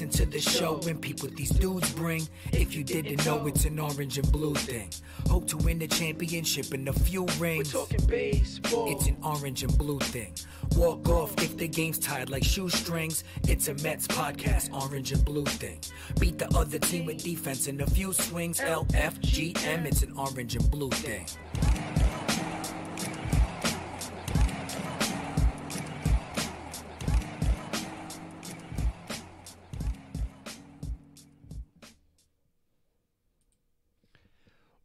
listen to the show and peep what these dudes bring. If you didn't know, it's an orange and blue thing. Hope to win the championship and a few rings. We're talking baseball. It's an orange and blue thing. Walk off if the game's tied like shoestrings. It's a Mets podcast, orange and blue thing. Beat the other team with defense and a few swings. LFGM, it's an orange and blue thing.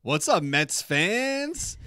What's up, Mets fans?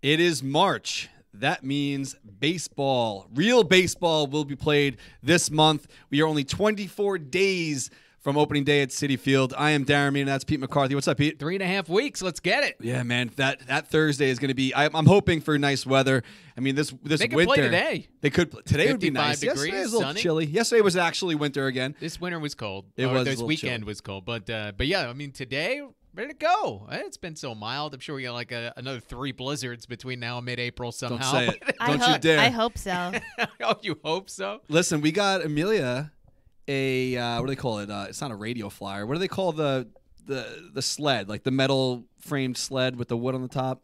It is March. That means baseball, real baseball, will be played this month. We are only 24 days from opening day at Citi Field. I am Darren Meenan, and that's Pete McCarthy. What's up, Pete? Three and a half weeks. Let's get it. Yeah, man. That that Thursday is going to be. I, I'm hoping for nice weather. I mean, this this They could play today. They could. Today would be nice. degrees, Yesterday was a little sunny. chilly. Yesterday was actually winter again. This winter was cold. It or was This weekend chilly. was cold, but uh, but yeah, I mean today ready to go. Eh, It's been so mild. I'm sure we got like a, another three blizzards between now and mid-April somehow. Don't say it. I Don't you hope, dare. I hope so. oh, you hope so? Listen, we got Amelia a uh, what do they call it? Uh, it's not a radio flyer. What do they call the the the sled? Like the metal framed sled with the wood on the top.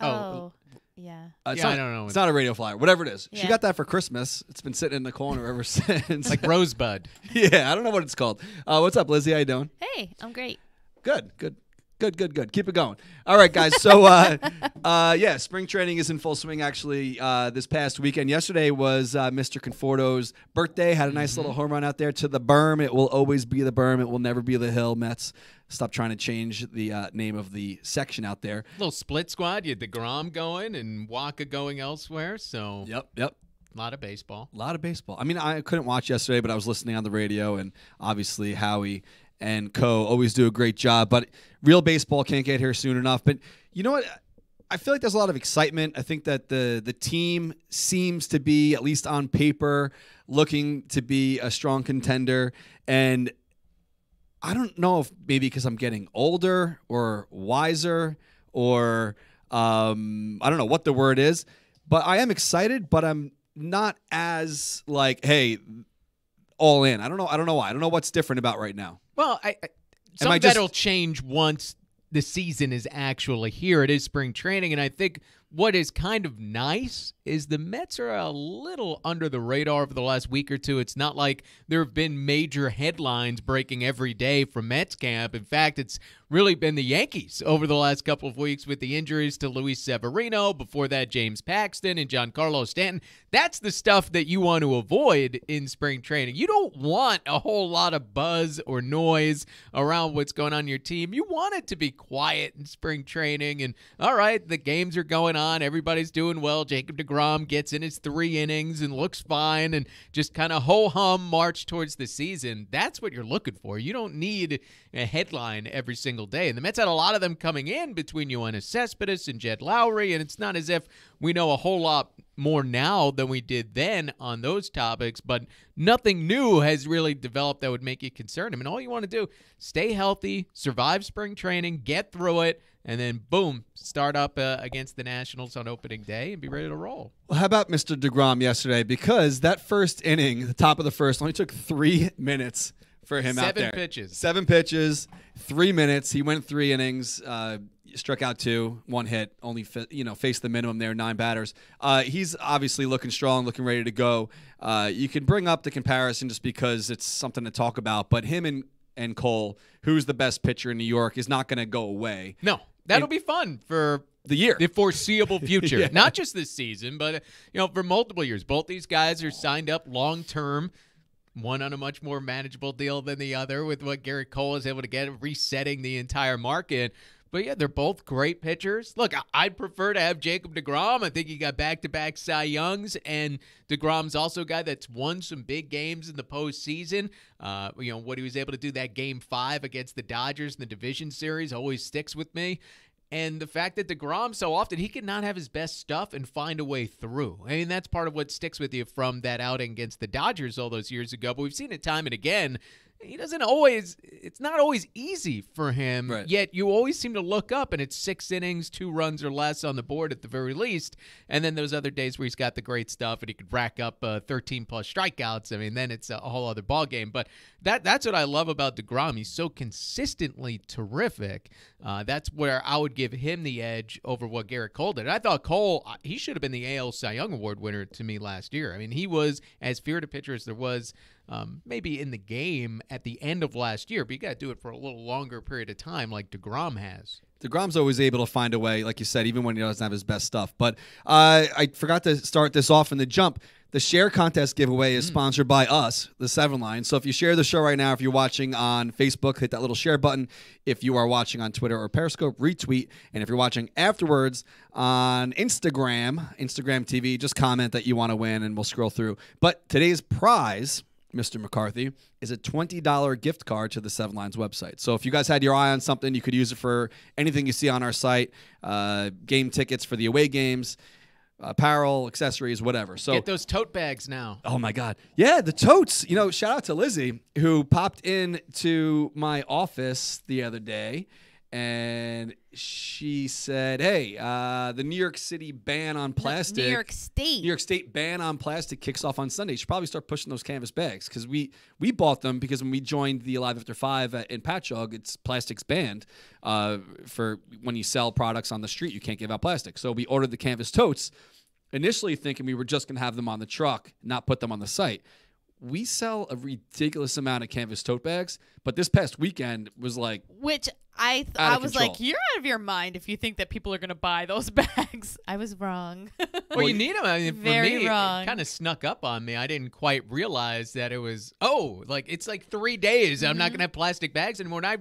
Oh. Oh, yeah. Uh, it's Yeah, I not, don't know. It's not a radio flyer. Whatever it is, she got that for Christmas. It's been sitting in the corner ever since. Like Rosebud. yeah, I don't know what it's called. Uh, what's up, Lizzie? How you doing? Hey, I'm great. Good, good, good, good, good. Keep it going. All right, guys. So, uh, uh, yeah, spring training is in full swing. Actually, uh, this past weekend, yesterday was uh, Mr. Conforto's birthday. Had a nice little home run out there to the berm. It will always be the berm. It will never be the hill. Mets, stop trying to change the uh, name of the section out there. Little split squad. You had DeGrom going and Wacha going elsewhere. So Yep, yep. a lot of baseball. A lot of baseball. I mean, I couldn't watch yesterday, but I was listening on the radio, and obviously Howie and Co. always do a great job. But real baseball can't get here soon enough. But you know what? I feel like there's a lot of excitement. I think that the the team seems to be, at least on paper, looking to be a strong contender. And I don't know if maybe because I'm getting older or wiser or um, I don't know what the word is, but I am excited, but I'm not as like, hey, all in. I don't know. I don't know why. I don't know what's different about right now. Well, I, I some I just- that'll change once the season is actually here. It is spring training, and I think what is kind of nice is the Mets are a little under the radar over the last week or two. It's not like there have been major headlines breaking every day from Mets camp. In fact, it's really been the Yankees over the last couple of weeks with the injuries to Luis Severino. Before that, James Paxton and Giancarlo Stanton. That's the stuff that you want to avoid in spring training. You don't want a whole lot of buzz or noise around what's going on in your team. You want it to be quiet in spring training. And all right, the games are going on. Everybody's doing well. Jacob DeGrom gets in his three innings and looks fine and just kind of ho hum march towards the season. That's what you're looking for. You don't need a headline every single day. And the Mets had a lot of them coming in between Yoenis Cespedes and Jed Lowrie. And it's not as if we know a whole lot more now than we did then on those topics, but nothing new has really developed that would make you concerned. I mean, all you want to do, stay healthy, survive spring training, get through it, and then boom, start up uh, against the Nationals on opening day and be ready to roll. Well, how about Mr. DeGrom yesterday? Because that first inning, the top of the first, only took three minutes for him out Seven there. pitches. Seven pitches, three minutes. He went three innings, uh, struck out two, one hit, only fa- you know faced the minimum there, nine batters. Uh, he's obviously looking strong, looking ready to go. Uh, you can bring up the comparison just because it's something to talk about, but him and and Cole, who's the best pitcher in New York, is not going to go away. No, that'll be fun for The year. the foreseeable future. Yeah. Not just this season, but you know, for multiple years. Both these guys are signed up long term. One on a much more manageable deal than the other, with what Gerrit Cole is able to get, resetting the entire market. But yeah, they're both great pitchers. Look, I'd prefer to have Jacob DeGrom. I think he got back to back Cy Youngs, and DeGrom's also a guy that's won some big games in the postseason. Uh, you know, what he was able to do that game five against the Dodgers in the division series always sticks with me. And the fact that DeGrom so often he can not have his best stuff and find a way through. I mean, that's part of what sticks with you from that outing against the Dodgers all those years ago. But we've seen it time and again. he doesn't always it's not always easy for him Right. yet you always seem to look up and it's six innings two runs or less on the board at the very least and then those other days where he's got the great stuff and he could rack up uh, 13 plus strikeouts i mean then it's a whole other ball game but that that's what i love about DeGrom. he's so consistently terrific uh, that's where i would give him the edge over what gerrit cole did i thought cole uh, he should have been the al cy young award winner to me last year i mean he was as feared a pitcher as there was um, maybe in the game at the end of last year, but you got to do it for a little longer period of time, like Degrom has. DeGrom's always able to find a way, like you said, even when he doesn't have his best stuff. But uh, I forgot to start this off in the jump. The share contest giveaway is sponsored by us, the Seven Line. So if you share the show right now, if you're watching on Facebook, hit that little share button. If you are watching on Twitter or Periscope, retweet. And if you're watching afterwards on Instagram, Instagram TV, just comment that you want to win and we'll scroll through. But today's prize. Mr. McCarthy, is a $20 gift card to the Seven Lines website. So if you guys had your eye on something, you could use it for anything you see on our site uh, game tickets for the away games, apparel, accessories, whatever. So Get those tote bags now. Oh my God. Yeah, the totes. You know, shout out to Lizzie who popped in to my office the other day and she said, Hey, uh, the New York City ban on plastic. New York State. New York State ban on plastic kicks off on Sunday. You should probably start pushing those canvas bags because we we bought them because when we joined the Alive After Five at, in Patchogue, it's plastics banned uh, for when you sell products on the street. You can't give out plastic. So we ordered the canvas totes initially thinking we were just going to have them on the truck, not put them on the site. We sell a ridiculous amount of canvas tote bags, but this past weekend was like Which I th- Out I of was control. like, you're out of your mind if you think that people are gonna buy those bags. I was wrong. Well, you need them. I mean, for Very me, wrong. it kind of snuck up on me. I didn't quite realize that it was. Oh, like it's like three days. I'm Mm-hmm. not gonna have plastic bags anymore. And I,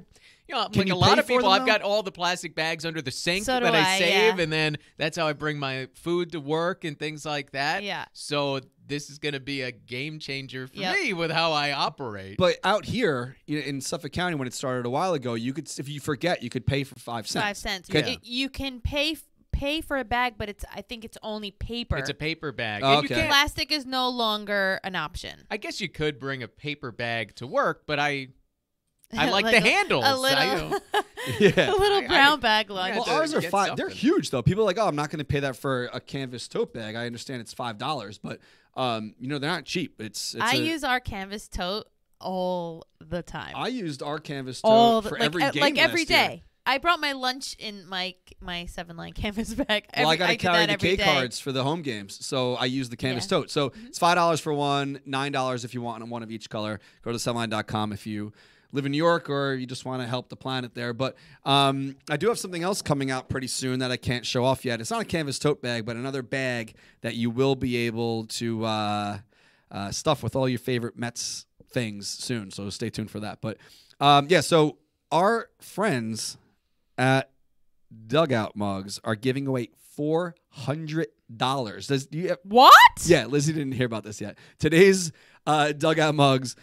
you know, Can like you a lot of people, I've got all the plastic bags under the sink So that I, I, save, yeah. and then that's how I bring my food to work and things like that. Yeah. So this is gonna be a game changer for Yep. me with how I operate. But out here you know, in Suffolk County, when it started a while ago, you could, if you forget, you could pay for five cents. Five cents. Okay. It- you can pay pay for a bag, but it's I think it's only paper. it's a paper bag. Oh, okay. can't- Plastic is no longer an option. I guess you could bring a paper bag to work, but I I like, Like the a- handles. A I little, don't- Yeah. a little brown I- bag I lunch. Well, ours are get five. They're huge though. People are like, oh, I'm not going to pay that for a canvas tote bag. I understand it's five dollars, but um, you know they're not cheap. It's, it's I a- use our canvas tote all the time. I used our canvas tote all the, for like, every uh, game like every last year. day. I brought my lunch in my my seven line canvas bag. Well, I got to do carry that the every K day. Cards for the home games, so I use the canvas tote. So it's five dollars for one, nine dollars if you want one of each color. Go to sunline.com if you live in New York or you just want to help the planet there. But um, I do have something else coming out pretty soon that I can't show off yet. It's not a canvas tote bag, but another bag that you will be able to uh, uh, stuff with all your favorite Mets things soon. So stay tuned for that. But um, yeah, so our friends at Dugout Mugs are giving away four hundred dollars. Does do you have, What? yeah, Lizzie didn't hear about this yet. Today's uh, Dugout Mugs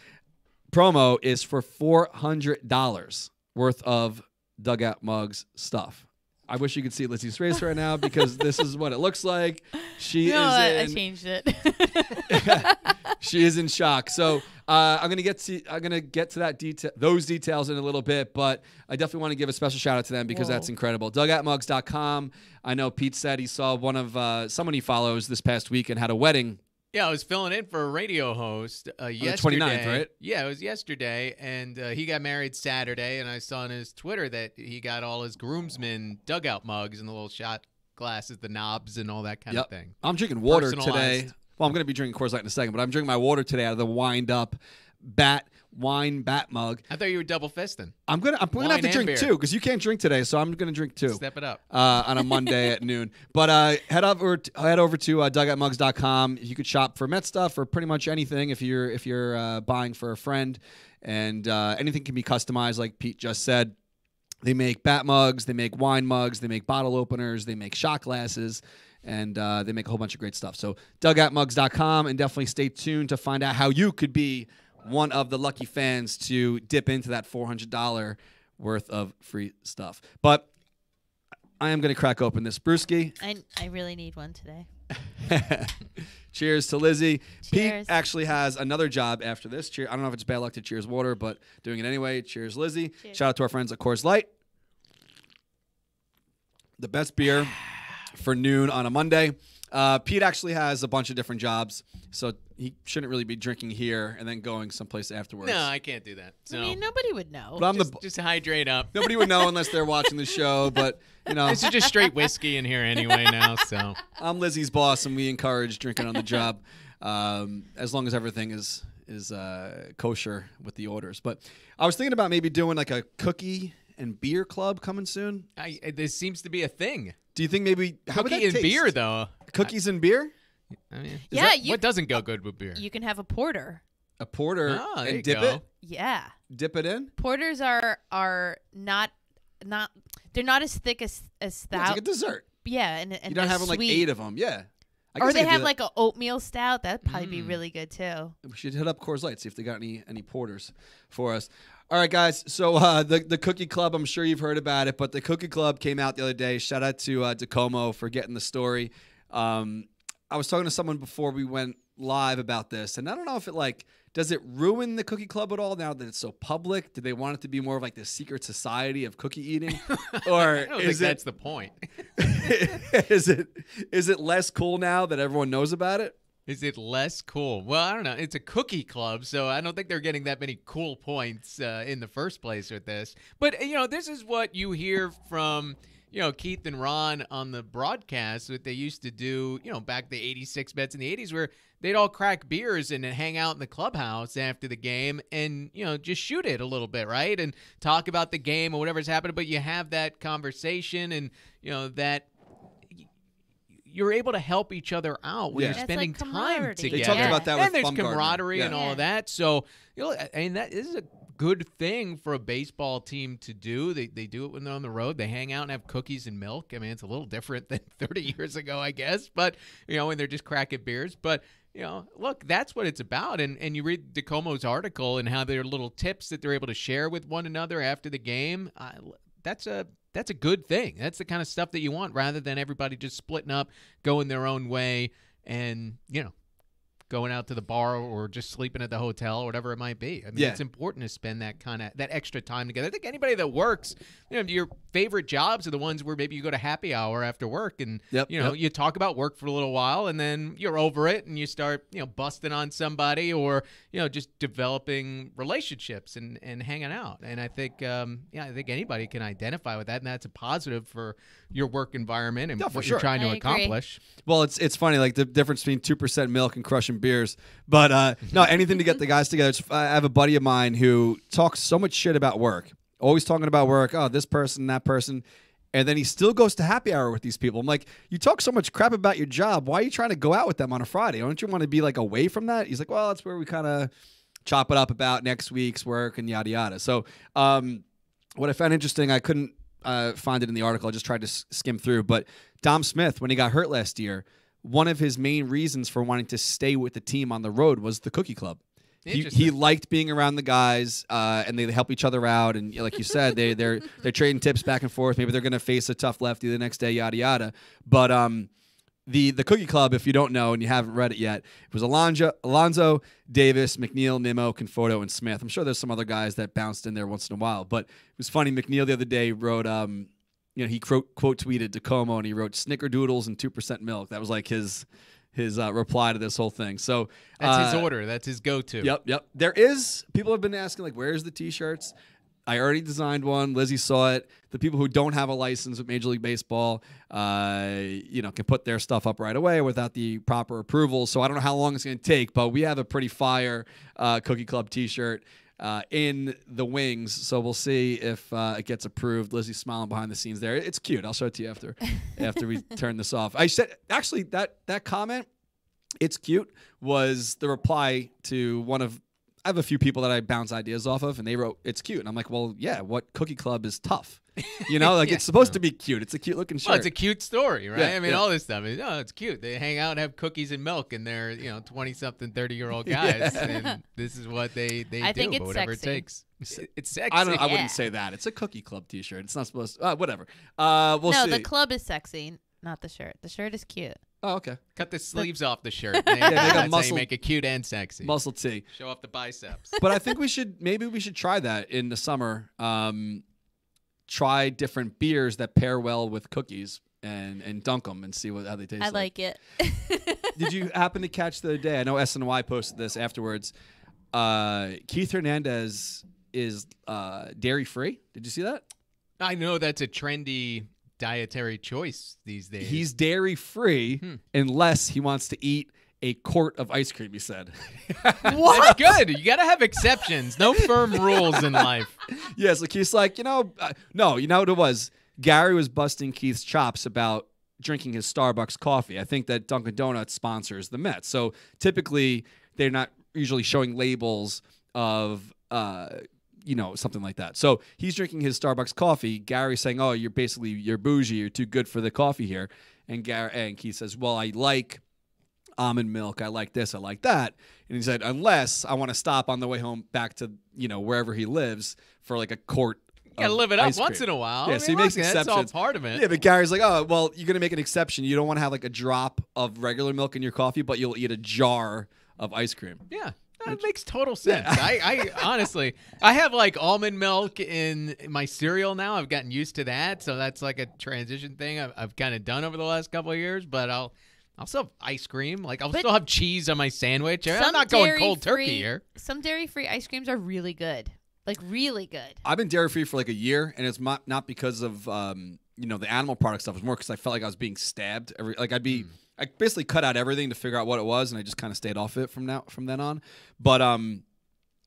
promo is for four hundred dollars worth of Dugout Mugs stuff. I wish you could see Lizzie's face right now because this is what it looks like. She No, is I, I in changed it. she is in shock. So uh, I'm gonna get to I'm gonna get to that detail those details in a little bit, but I definitely want to give a special shout out to them because Whoa. that's incredible. Dugoutmugs.com. I know Pete said he saw one of uh, someone he follows this past week and had a wedding. Yeah, I was filling in for a radio host uh, yesterday. 29th, right? Yeah, it was yesterday, and uh, he got married Saturday, and I saw on his Twitter that he got all his groomsmen dugout mugs and the little shot glasses, the knobs, and all that kind Yep. of thing. I'm drinking water today. Well, I'm gonna be drinking Coors Light in a second, but I'm drinking my water today out of the wind up bat wine bat mug. I thought you were double fisting. I'm gonna I'm gonna have to and drink beer. two because you can't drink today, so I'm gonna drink two. Step it up. uh, on a Monday at noon. But uh, head over t- head over to uh, dugoutmugs.com. You could shop for Met stuff or pretty much anything if you're if you're uh, buying for a friend, and uh, anything can be customized, like Pete just said. They make bat mugs, they make wine mugs, they make bottle openers, they make shot glasses, and uh, they make a whole bunch of great stuff. So dugoutmugs.com, and definitely stay tuned to find out how you could be one of the lucky fans to dip into that $400 worth of free stuff. But I am going to crack open this brewski. I I really need one today. cheers to Lizzie. Cheers. Pete actually has another job after this. Cheer. I don't know if it's bad luck to Cheers Water, but doing it anyway. Cheers, Lizzie. Cheers. Shout out to our friends at Coors Light. The best beer for noon on a Monday. Uh, Pete actually has a bunch of different jobs, so he shouldn't really be drinking here and then going someplace afterwards. No, I can't do that. So I mean, nobody would know. but I'm just, the just hydrate up. nobody would know unless they're watching the show. But you know, This is just straight whiskey in here anyway now. So I'm Lizzie's boss, and we encourage drinking on the job, um, as long as everything is is uh, kosher with the orders. But I was thinking about maybe doing like a cookie and beer club coming soon. I, this seems to be a thing. Do you think maybe how would Cookie that and taste? beer, though. Cookies and beer, I mean, yeah, that- you what doesn't go good with beer? you can have a porter. a porter, Oh, there and you dip go. it, Yeah, dip it in. porters are are not not they're not as thick as as Yeah, it's like a dessert. yeah, and, and You're not they're having like eight of them. Yeah. I or guess I they have like a oatmeal stout. That'd probably be Mm. really good too. We should hit up Coors Light see if they got any any porters for us. All right, guys. So uh, the the Cookie Club, I'm sure you've heard about it, but the Cookie Club came out the other day. Shout out to uh, DiComo for getting the story. Um, I was talking to someone before we went live about this, and I don't know if it like does it ruin the Cookie Club at all now that it's so public? Do they want it to be more of like the secret society of cookie eating, or is it that's the point. is it is it less cool now that everyone knows about it? Is it less cool? Well, I don't know. It's a cookie club, so I don't think they're getting that many cool points uh, in the first place with this. But you know, this is what you hear from you know Keith and Ron on the broadcast that they used to do. You know, back the '86 Mets in the '80s, where they'd all crack beers and hang out in the clubhouse after the game and you know just shoot it a little bit, right? And talk about the game or whatever's happening. But you have that conversation and you know that you're able to help each other out when Yeah. you're spending like time together. They talked about that and with there's Bumgarner. camaraderie and all Yeah. that. So you know, I mean, that is a good thing for a baseball team to do. They they do it when they're on the road. They hang out and have cookies and milk. I mean, it's a little different than 30 years ago, I guess. But you know, when they're just cracking beers, but. You know, look, that's what it's about. And and you read DiComo's article and how there are little tips that they're able to share with one another after the game. I, that's a that's a good thing. That's the kind of stuff that you want, rather than everybody just splitting up, going their own way, and you know, going out to the bar or just sleeping at the hotel or whatever it might be. I mean, Yeah. it's important to spend that kind of that extra time together. I think anybody that works, you know, your favorite jobs are the ones where maybe you go to happy hour after work and Yep, you know yep. you talk about work for a little while and then you're over it and you start you know busting on somebody or you know just developing relationships and and hanging out. And I think um, yeah, I think anybody can identify with that, and that's a positive for your work environment and Yeah, for what sure. you're trying to agree. accomplish. Well, it's it's funny, like the difference between two percent milk and crushing beers. But uh, no, anything to get the guys together. I have a buddy of mine who talks so much shit about work, always talking about work. Oh, this person, that person, and then he still goes to happy hour with these people. I'm like, you talk so much crap about your job. Why are you trying to go out with them on a Friday? Don't you want to be like away from that? He's like, well, that's where we kind of chop it up about next week's work and yada yada. So, um, what I found interesting, I couldn't uh, find it in the article. I just tried to skim through. But Dom Smith, when he got hurt last year, one of his main reasons for wanting to stay with the team on the road was the Cookie Club. He, he liked being around the guys, uh, and they help each other out. And like you said, they they're they're trading tips back and forth. Maybe they're going to face a tough lefty the next day, yada yada. But um, the the Cookie Club, if you don't know and you haven't read it yet, it was Alonso, Alonso Davis, McNeil, Nimmo, Conforto, and Smith. I'm sure there's some other guys that bounced in there once in a while, but it was funny. McNeil the other day wrote, um, you know, he quote, quote tweeted DiComo and he wrote snickerdoodles and two percent milk. That was like his his uh, reply to this whole thing. So That's his uh, order. That's his go-to. Yep, yep. There is people have been asking like, where's the T-shirts? I already designed one. Lizzie saw it. The people who don't have a license with Major League Baseball, uh, you know, can put their stuff up right away without the proper approval. So I don't know how long it's going to take, but we have a pretty fire uh, Cookie Club T-shirt. Uh, in the wings, so we'll see if uh, it gets approved. Lizzie's smiling behind the scenes there. It's cute. I'll show it to you after after we turn this off. I said actually that that comment it's cute was the reply to one of I have a few people that I bounce ideas off of, and they wrote it's cute, and I'm like, well, yeah, what Cookie Club is tough, you know, like Yeah. it's supposed to be cute. It's a cute looking shirt. Well, it's a cute story, right? Yeah, I mean, yeah. all this stuff is, oh, it's cute. They hang out and have cookies and milk, and they're, you know, 20 something, 30 year old guys. And this is what they, they I do, think it's whatever sexy. it takes. It's sexy. I don't. I wouldn't say that. It's a Cookie Club T-shirt. It's not supposed. to... Uh, whatever. Uh, we'll no, see. the club is sexy, not the shirt. The shirt is cute. Oh, okay. Cut the sleeves off the shirt. make a That's how muscle- make it cute and sexy. Muscle T. Show off the biceps. but I think we should maybe we should try that in the summer. Um, try different beers that pair well with cookies and and dunk them and see what how they taste. I like it. Did you happen to catch the other day? I know SNY posted this afterwards. Uh, Keith Hernandez is uh, dairy free. Did you see that? I know that's a trendy dietary choice these days. He's dairy free unless he wants to eat a quart of ice cream. He said. That's good. You got to have exceptions. No firm rules in life. yes, like Keith's like, you know, uh, no, you know what it was? Gary was busting Keith's chops about drinking his Starbucks coffee. I think that Dunkin' Donuts sponsors the Mets. So typically they're not usually showing labels of uh you know something like that. So he's drinking his Starbucks coffee. Gary's saying, "Oh, you're basically you're bougie. You're too good for the coffee here." And Gary and Keith says, "Well, I like almond milk. I like this. I like that." And he said, "Unless I want to stop on the way home back to you know wherever he lives for like a quart." You got to live it up once cream." in a while. Yeah, I so he makes look, That's all part of it. Yeah, but Gary's like, oh, well, you're gonna make an exception. You don't want to have like a drop of regular milk in your coffee, but you'll eat a jar of ice cream. Yeah. That makes total sense. I, I honestly, I have like almond milk in my cereal now. I've gotten used to that, so that's like a transition thing I've, I've kind of done over the last couple of years. But I'll, I'll still have ice cream. Like I'll But still have cheese on my sandwich. I'm not going cold dairy-free- turkey here. Some dairy-free ice creams are really good. Like really good. I've been dairy free for like a year, and it's not not because of um, you know the animal product stuff. It's more because I felt like I was being stabbed. Every like I'd be, I basically cut out everything to figure out what it was, and I just kind of stayed off it from now from then on. But um,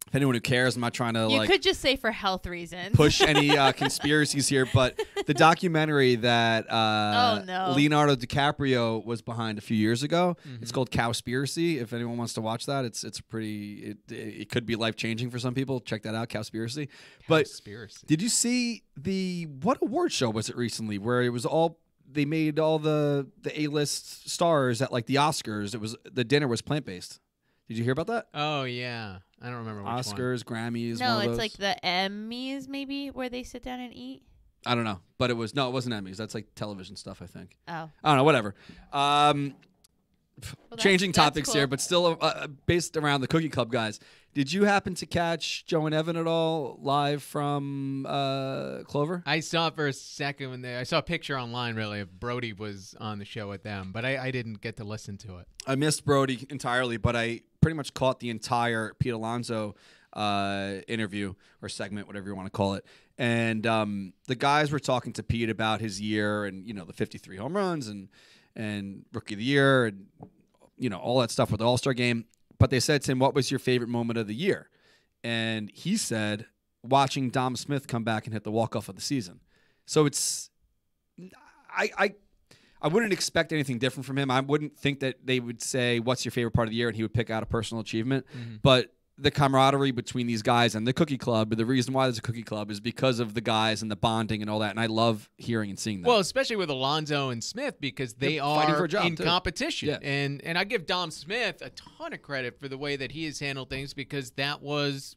if anyone who cares, I'm not trying to You like could just say for health reasons. push any uh, conspiracies here, but the documentary that uh, Oh, no. Leonardo DiCaprio was behind a few years ago, Mm-hmm. it's called Cowspiracy. If anyone wants to watch that, it's it's pretty. It it could be life changing for some people. Check that out, Cowspiracy. But Conspiracy. did you see the what award show was it recently where it was all they made all the the A list stars at like the Oscars? It was the dinner was plant based. Did you hear about that? Oh yeah, I don't remember which one. Oscars, Grammys. no, one of it's those. like the Emmys maybe where they sit down and eat. I don't know, but it was no, it wasn't Emmys. That's like television stuff, I think. Oh. I don't know, whatever. Um, Well, changing that's topics cool. here, but still uh, based around the Cookie Club guys. Did you happen to catch Joe and Evan at all live from uh, Clover? I saw it for a second when they. I saw a picture online. Really, of Brodie was on the show with them, but I, I didn't get to listen to it. I missed Brodie entirely, but I pretty much caught the entire Pete Alonso uh, interview or segment, whatever you want to call it. And um, the guys were talking to Pete about his year and you know the 53 home runs and and rookie of the year and you know all that stuff with the All Star game. But they said to him, "What was your favorite moment of the year?" And he said, "Watching Dom Smith come back and hit the walk off of the season." So it's I I I wouldn't expect anything different from him. I wouldn't think that they would say, "What's your favorite part of the year?" and he would pick out a personal achievement. Mm-hmm. But the camaraderie between these guys and the Cookie Club, the reason why there's a Cookie Club is because of the guys and the bonding and all that. And I love hearing and seeing that. Well, especially with Alonso and Smith because they They're are job, in too. competition. Yeah. And and I give Dom Smith a ton of credit for the way that he has handled things because that was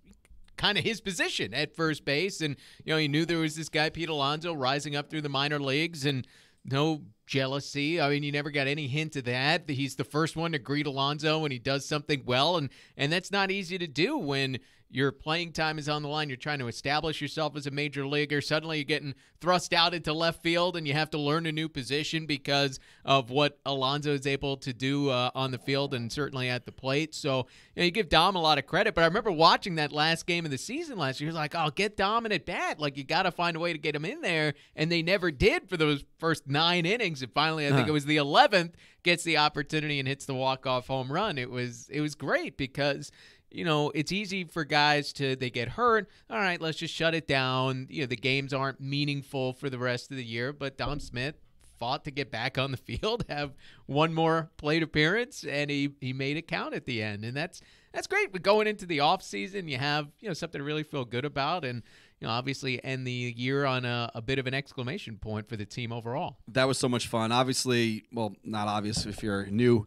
kind of his position at first base and you know he knew there was this guy Pete alonso rising up through the minor leagues and no jealousy. I mean, you never got any hint of that. He's the first one to greet Alonso when he does something well, and and that's not easy to do when your playing time is on the line. You're trying to establish yourself as a major leaguer. Suddenly, you're getting thrust out into left field, and you have to learn a new position because of what Alonso is able to do uh, on the field and certainly at the plate. So you, know, you give Dom a lot of credit. But I remember watching that last game of the season last year. It was like, oh, get Dom in at bat. Like you got to find a way to get him in there, and they never did for those first nine innings. And finally, I think it was the eleventh gets the opportunity and hits the walk off home run. It was it was great because you know, it's easy for guys to they get hurt. All right, let's just shut it down. You know, the games aren't meaningful for the rest of the year, but Dom Smith fought to get back on the field, have one more plate appearance, and he he made it count at the end. And that's that's great. But going into the off season, you have, you know, something to really feel good about and you know, obviously end the year on a, a bit of an exclamation point for the team overall. that was so much fun. Obviously, well, not obvious if you're new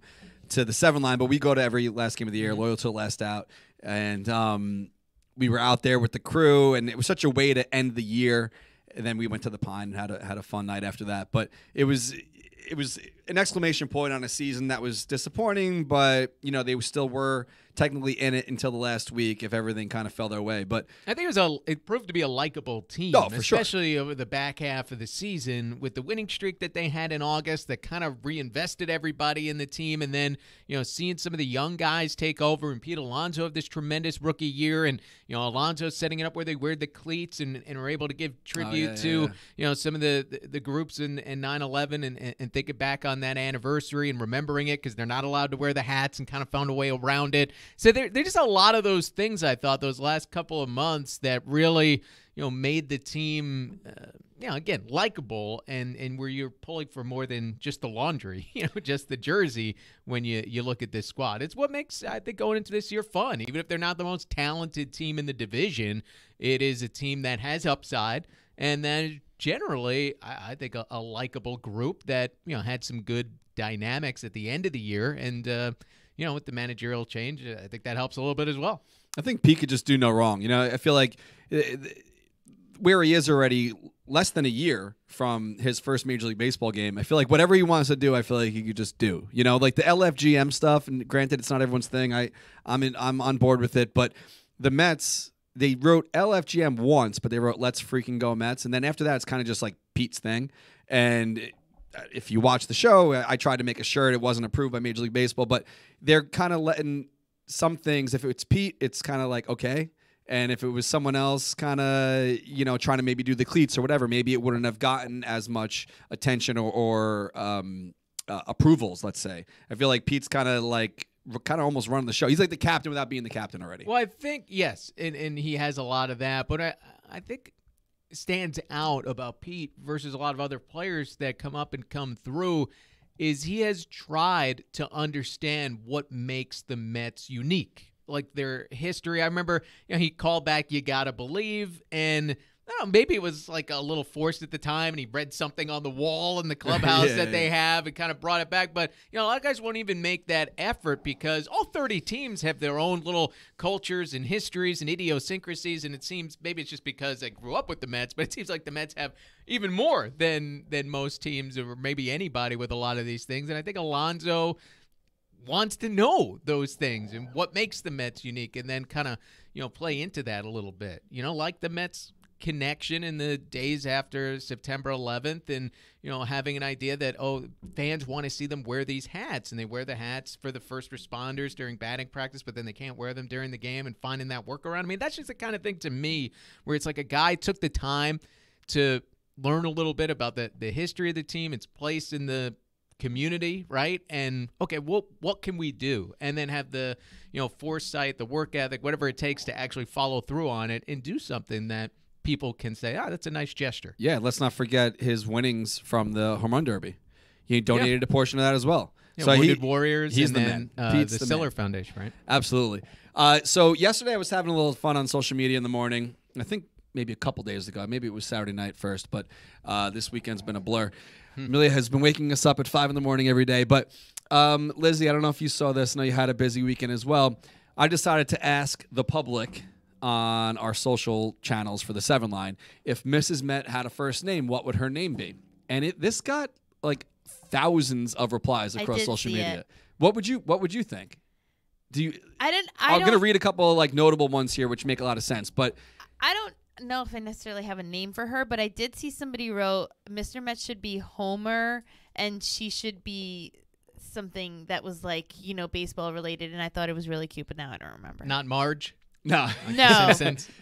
to the seven line, but we go to every last game of the year, loyal to the last out, and um, we were out there with the crew, and it was such a way to end the year. And then we went to the Pine and had a had a fun night after that. But it was it was an exclamation point on a season that was disappointing, but you know they still were technically in it until the last week if everything kind of fell their way. But I think it was a it proved to be a likable team, Oh, for sure. especially over the back half of the season with the winning streak that they had in August that kind of reinvested everybody in the team and then, you know, seeing some of the young guys take over and Pete Alonso have this tremendous rookie year and, you know, Alonso setting it up where they wear the cleats and, and were able to give oh, tribute Oh, yeah, to, yeah, yeah. you know, some of the the, the groups in, in 9/11 and, and and thinking back on that anniversary and remembering it because they're not allowed to wear the hats and kind of found a way around it. So there there's just a lot of those things I thought those last couple of months that really you know made the team. Uh, you know, again, likable, and and where you're pulling for more than just the laundry, you know, just the jersey. When you you look at this squad, it's what makes I think going into this year fun. Even if they're not the most talented team in the division, it is a team that has upside, and then generally, I, I think a, a likable group that you know had some good dynamics at the end of the year, and uh, you know with the managerial change, I think that helps a little bit as well. I think Pete could just do no wrong. You know, I feel like uh, where he is already less than a year from his first Major League Baseball game, I feel like whatever he wants to do, I feel like he could just do. You know, like the LFGM stuff. And granted, it's not everyone's thing. I I'm in, I'm on board with it, but the Mets. They wrote LFGM once, but they wrote "Let's freaking go Mets," and then after that, it's kind of just like Pete's thing. And if you watch the show, I tried to make a shirt. It wasn't approved by Major League Baseball, but they're kind of letting some things. If it's Pete, it's kind of like okay, and if it was someone else, kind of you know trying to maybe do the cleats or whatever, maybe it wouldn't have gotten as much attention or, or um, uh, approvals. Let's say. I feel like Pete's kind of like kind of almost running the show. He's like the captain without being the captain already. Well, I think yes, and, and he has a lot of that, but I I think stands out about Pete versus a lot of other players that come up and come through is he has tried to understand what makes the Mets unique. Like their history. I remember you know, he called back you gotta believe and I don't know, maybe it was like a little forced at the time and he read something on the wall in the clubhouse Yeah, that they have and kind of brought it back. But, you know, a lot of guys won't even make that effort because all 30 teams have their own little cultures and histories and idiosyncrasies. And it seems maybe it's just because they grew up with the Mets, but it seems like the Mets have even more than than most teams or maybe anybody with a lot of these things. And I think Alonso wants to know those things and what makes the Mets unique and then kind of, you know, play into that a little bit. You know, like the Mets connection in the days after September 11th and you know having an idea that oh fans want to see them wear these hats and they wear the hats for the first responders during batting practice but then they can't wear them during the game and finding that workaround I mean that's just the kind of thing to me where it's like a guy took the time to learn a little bit about the the history of the team its place in the community, right? And okay, what what can we do? And then have the you know foresight, the work ethic, whatever it takes to actually follow through on it and do something that people can say, ah, that's a nice gesture. Yeah, let's not forget his winnings from the home run derby. He donated a portion of that as well. Yeah, so Wounded he, Warriors he's and the then man. uh, Pete's the, the Siller man. Foundation, right? Absolutely. Uh, so yesterday I was having a little fun on social media in the morning. I think maybe a couple days ago. Maybe it was Saturday night first, but uh, this weekend's been a blur. Amelia has been waking us up at five in the morning every day. But um, Lizzie, I don't know if you saw this. I know you had a busy weekend as well. I decided to ask the public on our social channels for the seven line if Mrs. Met had a first name, what would her name be? And it this got like thousands of replies across did social see media. it. What would you What would you think? Do you I didn't. I I'm don't. gonna read a couple of like notable ones here, which make a lot of sense. But I don't know if I necessarily have a name for her, but I did see somebody wrote Mr. Met should be Homer, and she should be something that was like you know baseball related, and I thought it was really cute, but now I don't remember. Not Marge. no, no.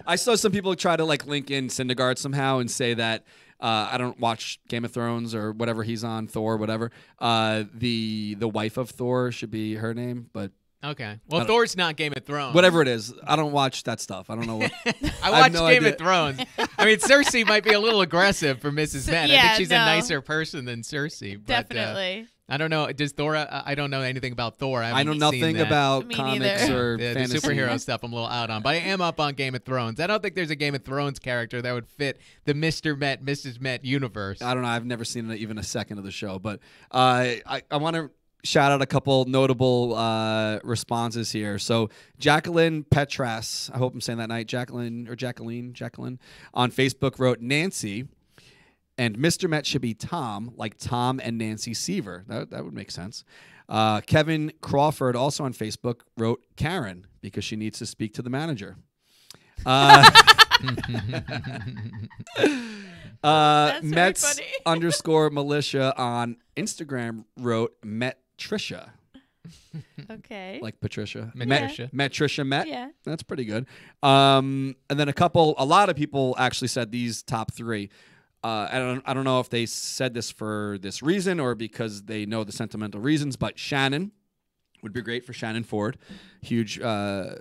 I saw some people try to like link in Syndergaard somehow and say that uh, I don't watch Game of Thrones or whatever he's on, Thor, whatever. Uh, the the wife of Thor should be her name, but Okay. Well, don't- Thor's not Game of Thrones. whatever it is, I don't watch that stuff. I don't know what. I I watch have no Game idea. of Thrones. I mean, Cersei might be a little aggressive for Mrs. So- Met. I think she's a nicer person than Cersei. But, uh, Definitely. I don't know. Does Thor? uh, I don't know anything about Thor. I, I know nothing seen about Me comics neither. or Yeah, the superhero stuff I'm a little out on, but I am up on Game of Thrones. I don't think there's a Game of Thrones character that would fit the Mr. Met, Mrs. Met universe. I don't know. I've never seen even a second of the show, but uh, I I want to shout out a couple notable uh, responses here. So Jacqueline Petras, I hope I'm saying that right, Jacqueline or Jacqueline, Jacqueline on Facebook wrote Nancy. And Mr. Met should be Tom, like Tom and Nancy Seaver. That, that would make sense. Uh, Kevin Crawford, also on Facebook, wrote Karen because she needs to speak to the manager. Uh, uh, Mets funny. underscore militia on Instagram wrote Met Trisha, Okay. like Patricia. Met Met, Trisha. Met Met. yeah. That's pretty good. Um, and then a couple, a lot of people actually said these top three. Uh, I don't, I don't know if they said this for this reason or because they know the sentimental reasons, but Shannon would be great for Shannon Forde. Huge, uh,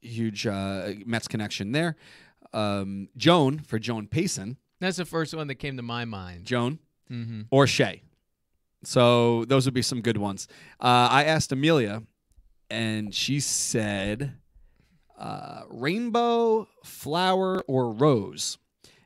huge uh, Mets connection there. Um, Joan for Joan Payson. That's the first one that came to my mind. Joan Mm-hmm. or Shea. So those would be some good ones. Uh, I asked Amelia, and she said uh, rainbow, flower, or rose.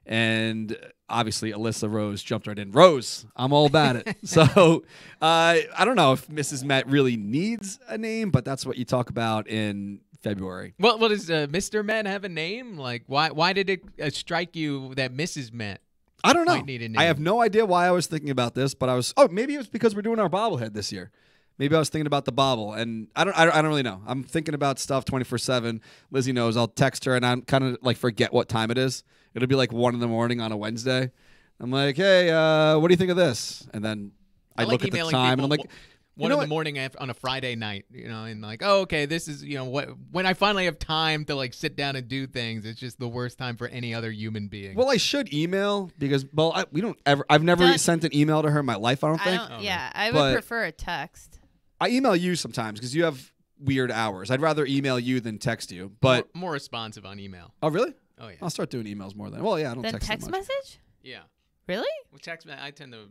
And obviously, Alyssa Rose jumped right in. Rose, I'm all about it. so uh, I don't know if Mrs. Met really needs a name, but that's what you talk about in February. Well, what does uh, Mr. Met have a name? Like, why why did it uh, strike you that Mrs. Met? I don't know. Might need a I have no idea why I was thinking about this, but I was. Oh, maybe it was because we're doing our bobblehead this year. Maybe I was thinking about the bobble, and I don't. I don't, I don't really know. I'm thinking about stuff 24 seven. Lizzie knows. I'll text her, and I'm kind of like forget what time it is. It'll be like one in the morning on a Wednesday. I'm like, hey, uh, what do you think of this? And then I, like look at the emailing time, and I'm like, w- you one know in what? the morning on a Friday night, you know, and like, oh, okay, this is, you know, what when I finally have time to like sit down and do things, it's just the worst time for any other human being. well, I should email because well, I, we don't ever. I've never Don't- sent an email to her in my life. I don't I think. don't. Oh, yeah, I would But- prefer a text. I email you sometimes because you have weird hours. I'd rather email you than text you. But more, more responsive on email. oh, really? Oh yeah, I'll start doing emails more then. Well, yeah, I don't Then text, text that much. message? yeah. Really? Well, text me. I tend to.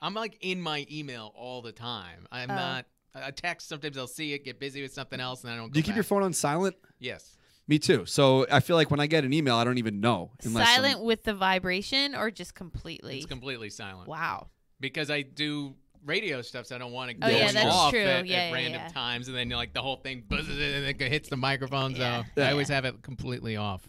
I'm like in my email all the time. I'm Oh. not. A text. Sometimes I'll see it, get busy with something else, and I don't. Do you go keep your back. phone on silent? Yes. Me too. So I feel like when I get an email, I don't even know unless I'm- Silent with the vibration or just completely? It's completely silent. wow. because I do radio stuff, so I don't want to Oh, go yeah, off true. at, Yeah, at yeah, random times, and then like the whole thing buzzes and it hits the microphone. So. I always have it completely off,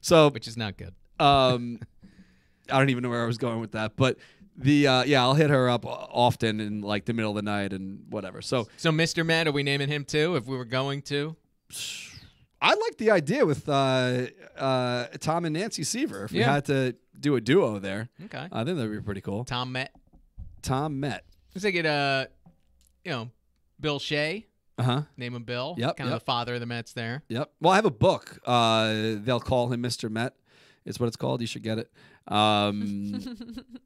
so which is not good. um, I don't even know where I was going with that, but the uh, yeah, I'll hit her up often in like the middle of the night and whatever. So So Mr. Matt, are we naming him too? If we were going to, I like the idea with uh, uh, Tom and Nancy Seaver. If we had to do a duo there, okay, I think that'd be pretty cool. Tom Met. Tom met. Let's take it. Uh, you know, Bill Shea. Uh huh. Name him Bill. Yep, Kind yep. of the father of the Mets there. Yep. Well, I have a book. Uh, they'll call him Mr. Met. Is what it's called. You should get it. Um,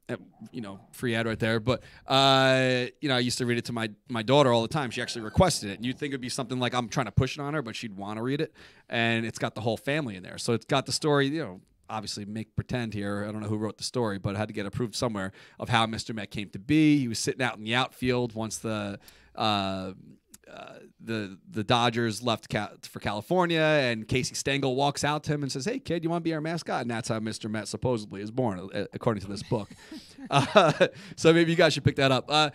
you know, free ad right there. But uh, you know, I used to read it to my my daughter all the time. She actually requested it, and you'd think it'd be something like I'm trying to push it on her, but she'd want to read it. And it's got the whole family in there, so it's got the story. You know, obviously make pretend here. I don't know who wrote the story, but it had to get approved somewhere of how Mr. Met came to be. He was sitting out in the outfield once the. Uh, uh, the the Dodgers left Ca- for California, and Casey Stengel walks out to him and says, "Hey, kid, you want to be our mascot?" And that's how Mr. Met supposedly is born, uh, according to this book. uh, so maybe you guys should pick that up. Uh,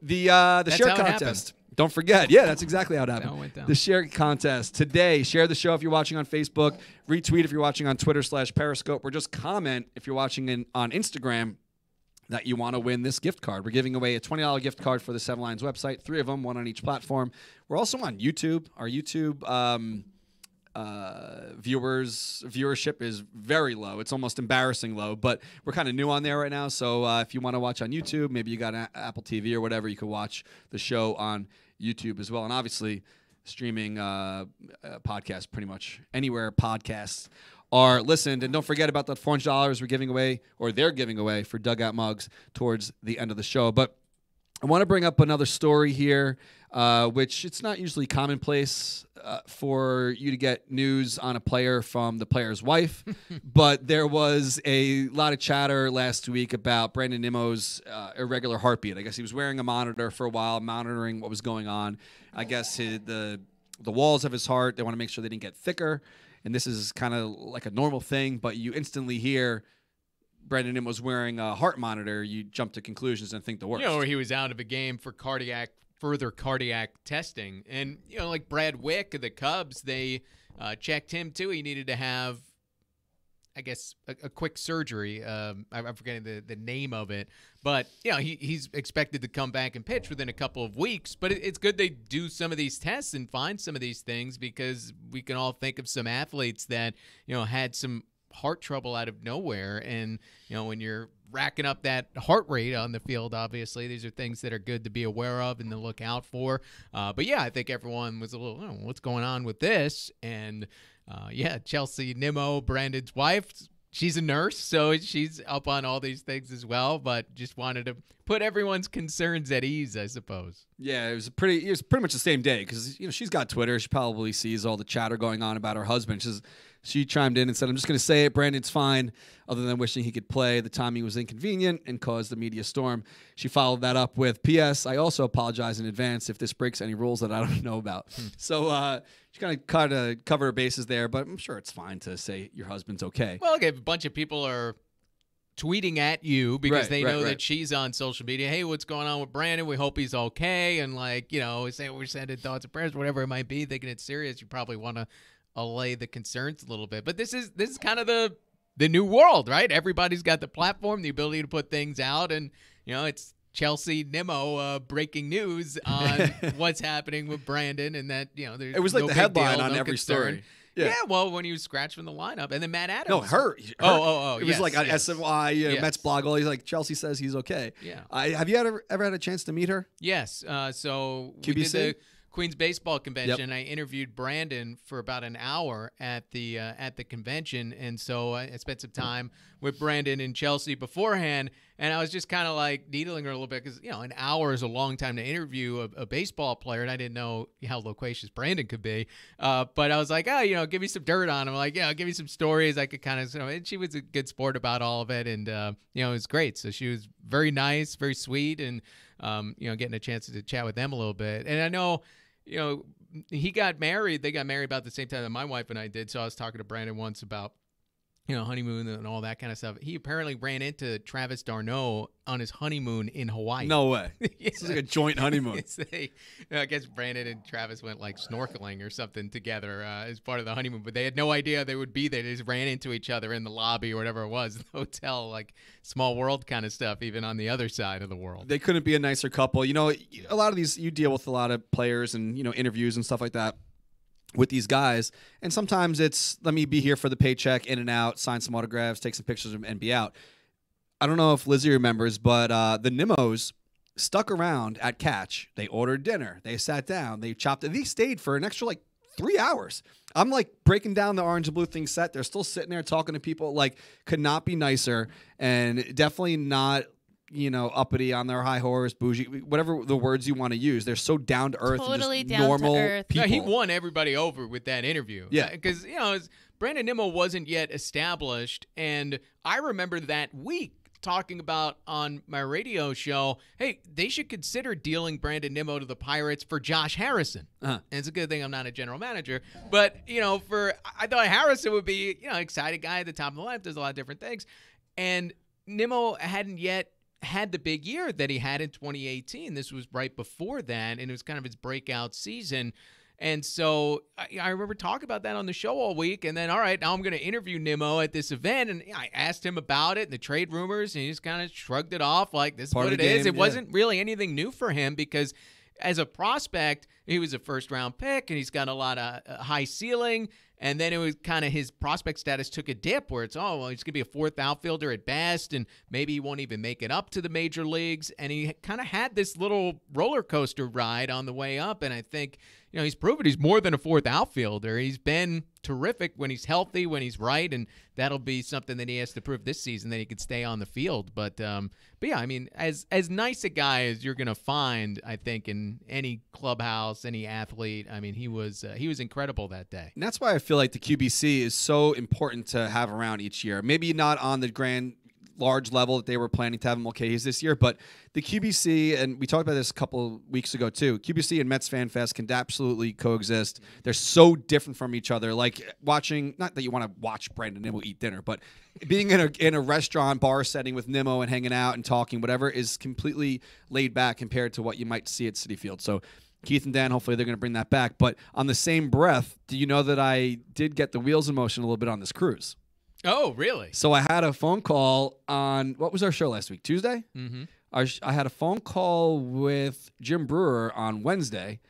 the uh, the That's share contest. Don't forget, yeah, that's exactly how it happened. how it went down. The share contest today. Share the show if you're watching on Facebook. Retweet if you're watching on Twitter slash Periscope, or just comment if you're watching in, on Instagram that you want to win this gift card. We're giving away a $20 gift card for the Seven Line's website, three of them, one on each platform. We're also on YouTube. Our YouTube um, uh, viewers viewership is very low. It's almost embarrassing low, but we're kind of new on there right now. So uh, if you want to watch on YouTube, maybe you got Apple TV or whatever, you could watch the show on YouTube as well. And obviously, streaming uh, uh, podcasts pretty much anywhere podcasts are listened. And don't forget about that four hundred dollars we're giving away, or they're giving away for dugout mugs towards the end of the show. But I want to bring up another story here, uh, which it's not usually commonplace uh, for you to get news on a player from the player's wife, but there was a lot of chatter last week about Brandon Nimmo's uh, irregular heartbeat. I guess he was wearing a monitor for a while, monitoring what was going on. I guess his, the the walls of his heart they want to make sure they didn't get thicker, and this is kind of like a normal thing, but you instantly hear. Brandon Nimmo's wearing a heart monitor, you jump to conclusions and think the worst. You know, where he was out of a game for cardiac further cardiac testing, and you know, like Brad Wieck of the Cubs, they uh, checked him too. He needed to have I guess a, a quick surgery. Um, I'm forgetting the, the name of it, but you know he, he's expected to come back and pitch within a couple of weeks. But it, it's good they do some of these tests and find some of these things because we can all think of some athletes that you know had some heart trouble out of nowhere, and you know when you're racking up that heart rate on the field, obviously these are things that are good to be aware of and to look out for. Uh, but yeah, I think everyone was a little, oh, what's going on with this? And uh, yeah, Chelsea Nimmo, Brandon's wife, she's a nurse, so she's up on all these things as well. But just wanted to put everyone's concerns at ease, I suppose. Yeah, it was pretty. It was pretty much the same day because you know she's got Twitter. She probably sees all the chatter going on about her husband. She's she chimed in and said, "I'm just going to say it. Brandon's fine, other than wishing he could play. The timing was inconvenient and caused the media storm." She followed that up with, "P.S. I also apologize in advance if this breaks any rules that I don't know about." So uh, she kind of kind of cover her bases there, but I'm sure it's fine to say your husband's okay. Well, okay, if a bunch of people are tweeting at you because Right, they right, know right. that she's on social media. Hey, what's going on with Brandon? We hope he's okay. And like, you know, say we're sending thoughts and prayers, whatever it might be, thinking it's serious. You probably want to allay the concerns a little bit. But this is this is kind of the the new world, right? Everybody's got the platform, the ability to put things out, and you know, it's Chelsea Nimmo uh, breaking news on what's happening with Brandon, and that you know, there's It was like no the headline deal, on no every concern. story. Yeah. Yeah. well, when he was scratched from the lineup, and then Matt Adams. No, hurt. her- Oh, oh, oh, It was like on yes. SNY, you know, Yes. Mets blog. All he's like Chelsea says he's okay. Yeah. I, have you ever ever had a chance to meet her? Yes. Uh, so we did QBC? the Queens Baseball Convention. I interviewed Brandon for about an hour at the uh, at the convention, and so I I spent some time with Brandon and Chelsea beforehand. And I was just kind of like needling her a little bit because you know an hour is a long time to interview a, a baseball player, and I didn't know how loquacious Brandon could be. Uh, but I was like, oh, you know, give me some dirt on him. Like, yeah, give me some stories. I could kind of, you know, and she was a good sport about all of it, and uh, you know, it was great. So she was very nice, very sweet, and um, you know, getting a chance to chat with them a little bit. And I know, you know, he got married. They got married about the same time that my wife and I did. So I was talking to Brandon once about, you know, honeymoon and all that kind of stuff. He apparently ran into Travis d'Arnaud on his honeymoon in Hawaii. No way. This is like a joint honeymoon. They- I guess Brandon and Travis went like snorkeling or something together uh, as part of the honeymoon, but they had no idea they would be there. They just ran into each other in the lobby or whatever it was, the hotel, like small world kind of stuff, even on the other side of the world. they couldn't be a nicer couple. You know, a lot of these you deal with a lot of players and you know interviews and stuff like that with these guys, and sometimes it's let me be here for the paycheck, in and out, sign some autographs, take some pictures, and be out. I don't know if Lizzie remembers, but uh, the Nimmos stuck around at Catch. They ordered dinner. They sat down. They chopped it. They stayed for an extra like three hours. I'm like breaking down the orange and blue thing set. They're still sitting there talking to people. Like, could not be nicer, and definitely not you know uppity on their high horse, bougie, whatever the words you want to use. They're so down to earth, and Totally just down to normal earth. people. No, he won everybody over with that interview. Yeah. because you know, Brandon Nimmo wasn't yet established, and I remember that week talking about on my radio show, hey, they should consider dealing Brandon Nimmo to the Pirates for Josh Harrison. Uh-huh. And it's a good thing I'm not a general manager, but you know, for I thought Harrison would be, you know, excited guy at the top of the lineup. Does a lot of different things, and Nimmo hadn't yet had the big year that he had in 2018. This was right before that, and it was kind of his breakout season. And so I, I remember talking about that on the show all week. And then, all right, now I'm going to interview Nimmo at this event. And I asked him about it and the trade rumors, and he just kind of shrugged it off like this is Part what of it the is. It yeah. wasn't really anything new for him because as a prospect, he was a first round pick and he's got a lot of uh, high ceiling. And then it was kind of his prospect status took a dip where it's, oh, well, he's going to be a fourth outfielder at best, and maybe he won't even make it up to the major leagues. And he kind of had this little roller coaster ride on the way up. And I think, you know, he's proven he's more than a fourth outfielder. He's been terrific when he's healthy, when he's right, and that'll be something that he has to prove this season that he could stay on the field. But, um, but yeah, I mean, as as nice a guy as you're gonna find, I think, in any clubhouse, any athlete. I mean, he was uh, he was incredible that day. And that's why I feel like the QBC is so important to have around each year. Maybe not on the grand, large level that they were planning to have in Mulcahy's this year, but the QBC, and we talked about this a couple weeks ago too. QBC and Mets Fan Fest can absolutely coexist. They're so different from each other. Like watching, not that you want to watch Brandon Nimmo eat dinner, but being in a in a restaurant bar setting with Nimmo and hanging out and talking, whatever, is completely laid back compared to what you might see at Citi Field. So. Keith and Dan, hopefully they're going to bring that back. But on the same breath, do you know that I did get the wheels in motion a little bit on this cruise? Oh, really? So I had a phone call on what was our show last week? Tuesday. Mm-hmm. Sh- I had a phone call with Jim Breuer on Wednesday,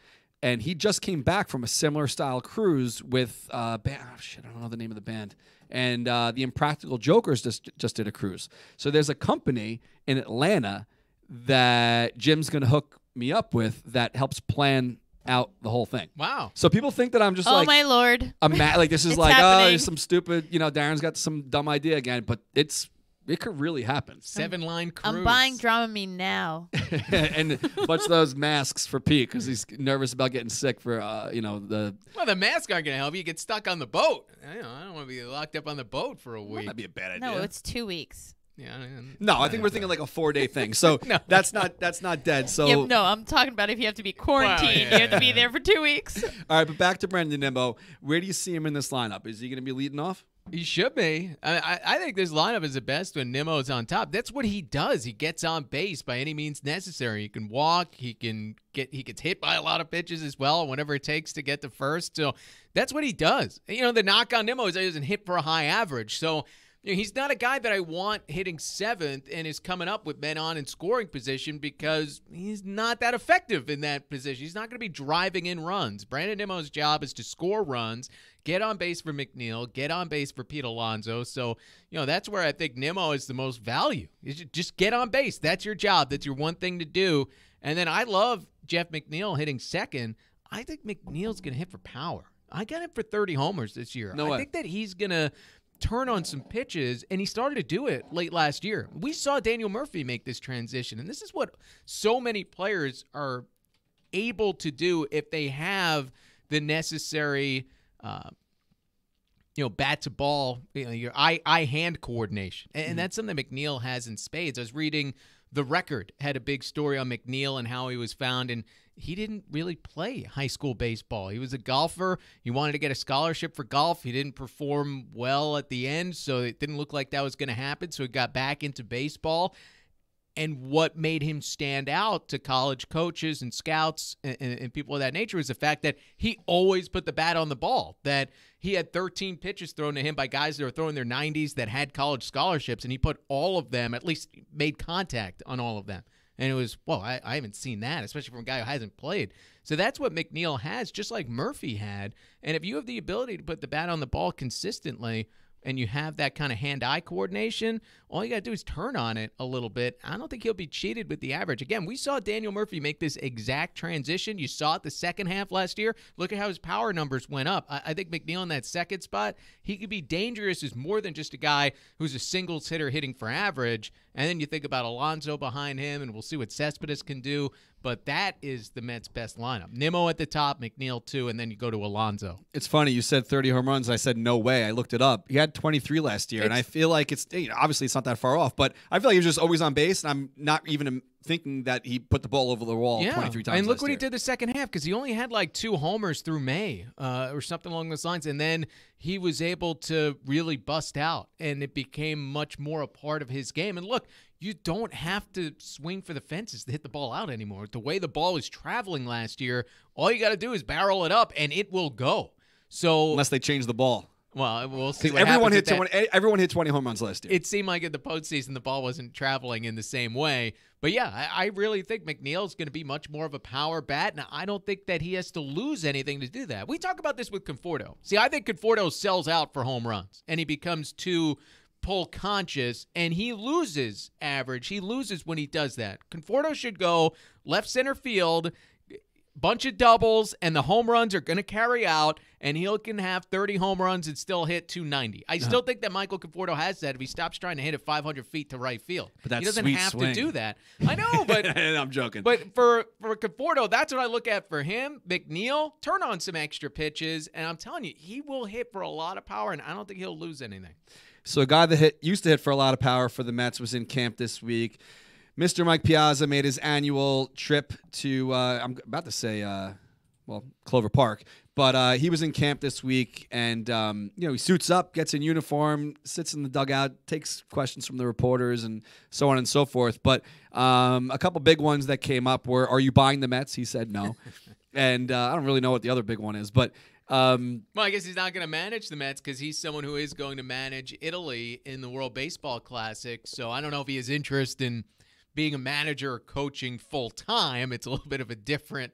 and he just came back from a similar style cruise with uh, band, oh, shit, I don't know the name of the band, and uh, the Impractical Jokers just just did a cruise. So there's a company in Atlanta that Jim's going to hook me up with that helps plan out the whole thing. Wow. So people think that I'm just like, oh like my lord. I'm mad. Like this is It's like oh, happening. there's some stupid. You know, Darren's got some dumb idea again, but it's it could really happen. Seven line cruise. I'm buying Dramamine now. and bunch of those masks for Pete because he's nervous about getting sick for uh, you know the. Well, the masks aren't going to help you. You get stuck on the boat. I don't, I don't want to be locked up on the boat for a week. That'd be a bad idea. No, it's two weeks. Yeah, I- no, I think we're thinking like a four day thing. So No. that's not that's not dead. So Yeah, no, I'm talking about if you have to be quarantined, yeah, you have to be there for two weeks. all right, but back to Brendan Nimmo. Where do you see him in this lineup? Is he going to be leading off? He should be. I, I, I think this lineup is the best when Nimmo's on top. That's what he does. He gets on base by any means necessary. He can walk. He can get. He gets hit by a lot of pitches as well. Whenever it takes to get to first. So that's what he does. You know, the knock on Nimmo is that he doesn't hit for a high average. So. You know, he's not a guy that I want hitting seventh and is coming up with men on in scoring position because he's not that effective in that position. He's not going to be driving in runs. Brandon Nimmo's job is to score runs, get on base for McNeil, get on base for Pete Alonso. So, you know, that's where I think Nimmo is the most value. Just get on base. That's your job. That's your one thing to do. And then I love Jeff McNeil hitting second. I think McNeil's going to hit for power. I got him for 30 homers this year. No I way. think that he's going to turn on some pitches, and he started to do it late last year. We saw Daniel Murphy make this transition, and this is what so many players are able to do if they have the necessary, uh, you know, bat to ball, you know, your eye eye hand coordination, and, and mm-hmm. that's something McNeil has in spades. I was reading the record had a big story on McNeil and how he was found, and he didn't really play high school baseball. He was a golfer. He wanted to get a scholarship for golf. He didn't perform well at the end, so it didn't look like that was going to happen. So he got back into baseball. And what made him stand out to college coaches and scouts and, and, and people of that nature was the fact that he always put the bat on the ball. That he had 13 pitches thrown to him by guys that were throwing their 90s that had college scholarships, and he put all of them, at least made contact on all of them. And it was, well, I, I haven't seen that, especially from a guy who hasn't played. So that's what McNeil has, just like Murphy had. And if you have the ability to put the bat on the ball consistently, and you have that kind of hand-eye coordination, all you got to do is turn on it a little bit. I don't think he'll be cheated with the average. Again, we saw Daniel Murphy make this exact transition. You saw it the second half last year. Look at how his power numbers went up. I, I think McNeil in that second spot, he could be dangerous as more than just a guy who's a singles hitter hitting for average. And then you think about Alonso behind him, and we'll see what Cespedes can do. But that is the Mets' best lineup. Nimmo at the top, McNeil two, and then you go to Alonso. It's funny you said 30 home runs. I said no way. I looked it up. He had 23 last year, and I feel like it's you know, obviously it's not that far off, but I feel like he was just always on base, and I'm not even thinking that he put the ball over the wall yeah. 23 times. And look what he did the second half because he only had like two homers through May uh, or something along those lines. And then he was able to really bust out and it became much more a part of his game. And look, you don't have to swing for the fences to hit the ball out anymore. The way the ball was traveling last year, all you got to do is barrel it up and it will go. So, Unless they change the ball. Well, uh, we'll see what everyone hit 20, everyone hit 20 home runs last year. It seemed like in the postseason the ball wasn't traveling in the same way. But yeah, I, I really think McNeil's going to be much more of a power bat, and I don't think that he has to lose anything to do that. We talk about this with Conforto. See, I think Conforto sells out for home runs, and he becomes too pull conscious, and he loses average. He loses when he does that. Conforto should go left center field bunch of doubles and the home runs are going to carry out and he can have 30 home runs and still hit 290 i uh-huh. still think that michael conforto has that if he stops trying to hit it 500 feet to right field But that's he doesn't have swing. to do that i know but I'm joking. but for for Conforto, that's what I look at for him. McNeil, turn on some extra pitches, and I'm telling you, he will hit for a lot of power, and I don't think he'll lose anything. So a guy that hit used to hit for a lot of power for the Mets was in camp this week. Mr. Mike Piazza made his annual trip to uh, I'm about to say uh, well Clover Park, but uh, he was in camp this week, and um, you know he suits up, gets in uniform, sits in the dugout, takes questions from the reporters, and so on and so forth. But um, a couple big ones that came up were, "Are you buying the Mets?" He said no, and uh, I don't really know what the other big one is, but. Um, Well, I guess he's not going to manage the Mets because he's someone who is going to manage Italy in the World Baseball Classic. So I don't know if he has interest in being a manager or coaching full time. It's a little bit of a different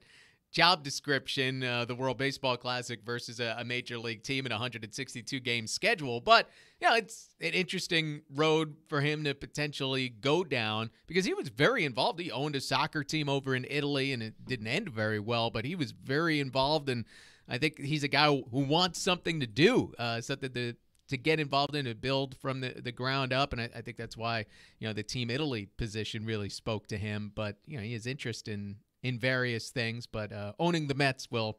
job description, uh, the World Baseball Classic versus a, a major league team in a 162 game schedule. But yeah, it's an interesting road for him to potentially go down because he was very involved. He owned a soccer team over in Italy and it didn't end very well, but he was very involved and I think he's a guy who wants something to do, uh, something to to get involved in, to build from the, the ground up, and I, I think that's why you know the Team Italy position really spoke to him. But you know he has interest in in various things, but uh, owning the Mets will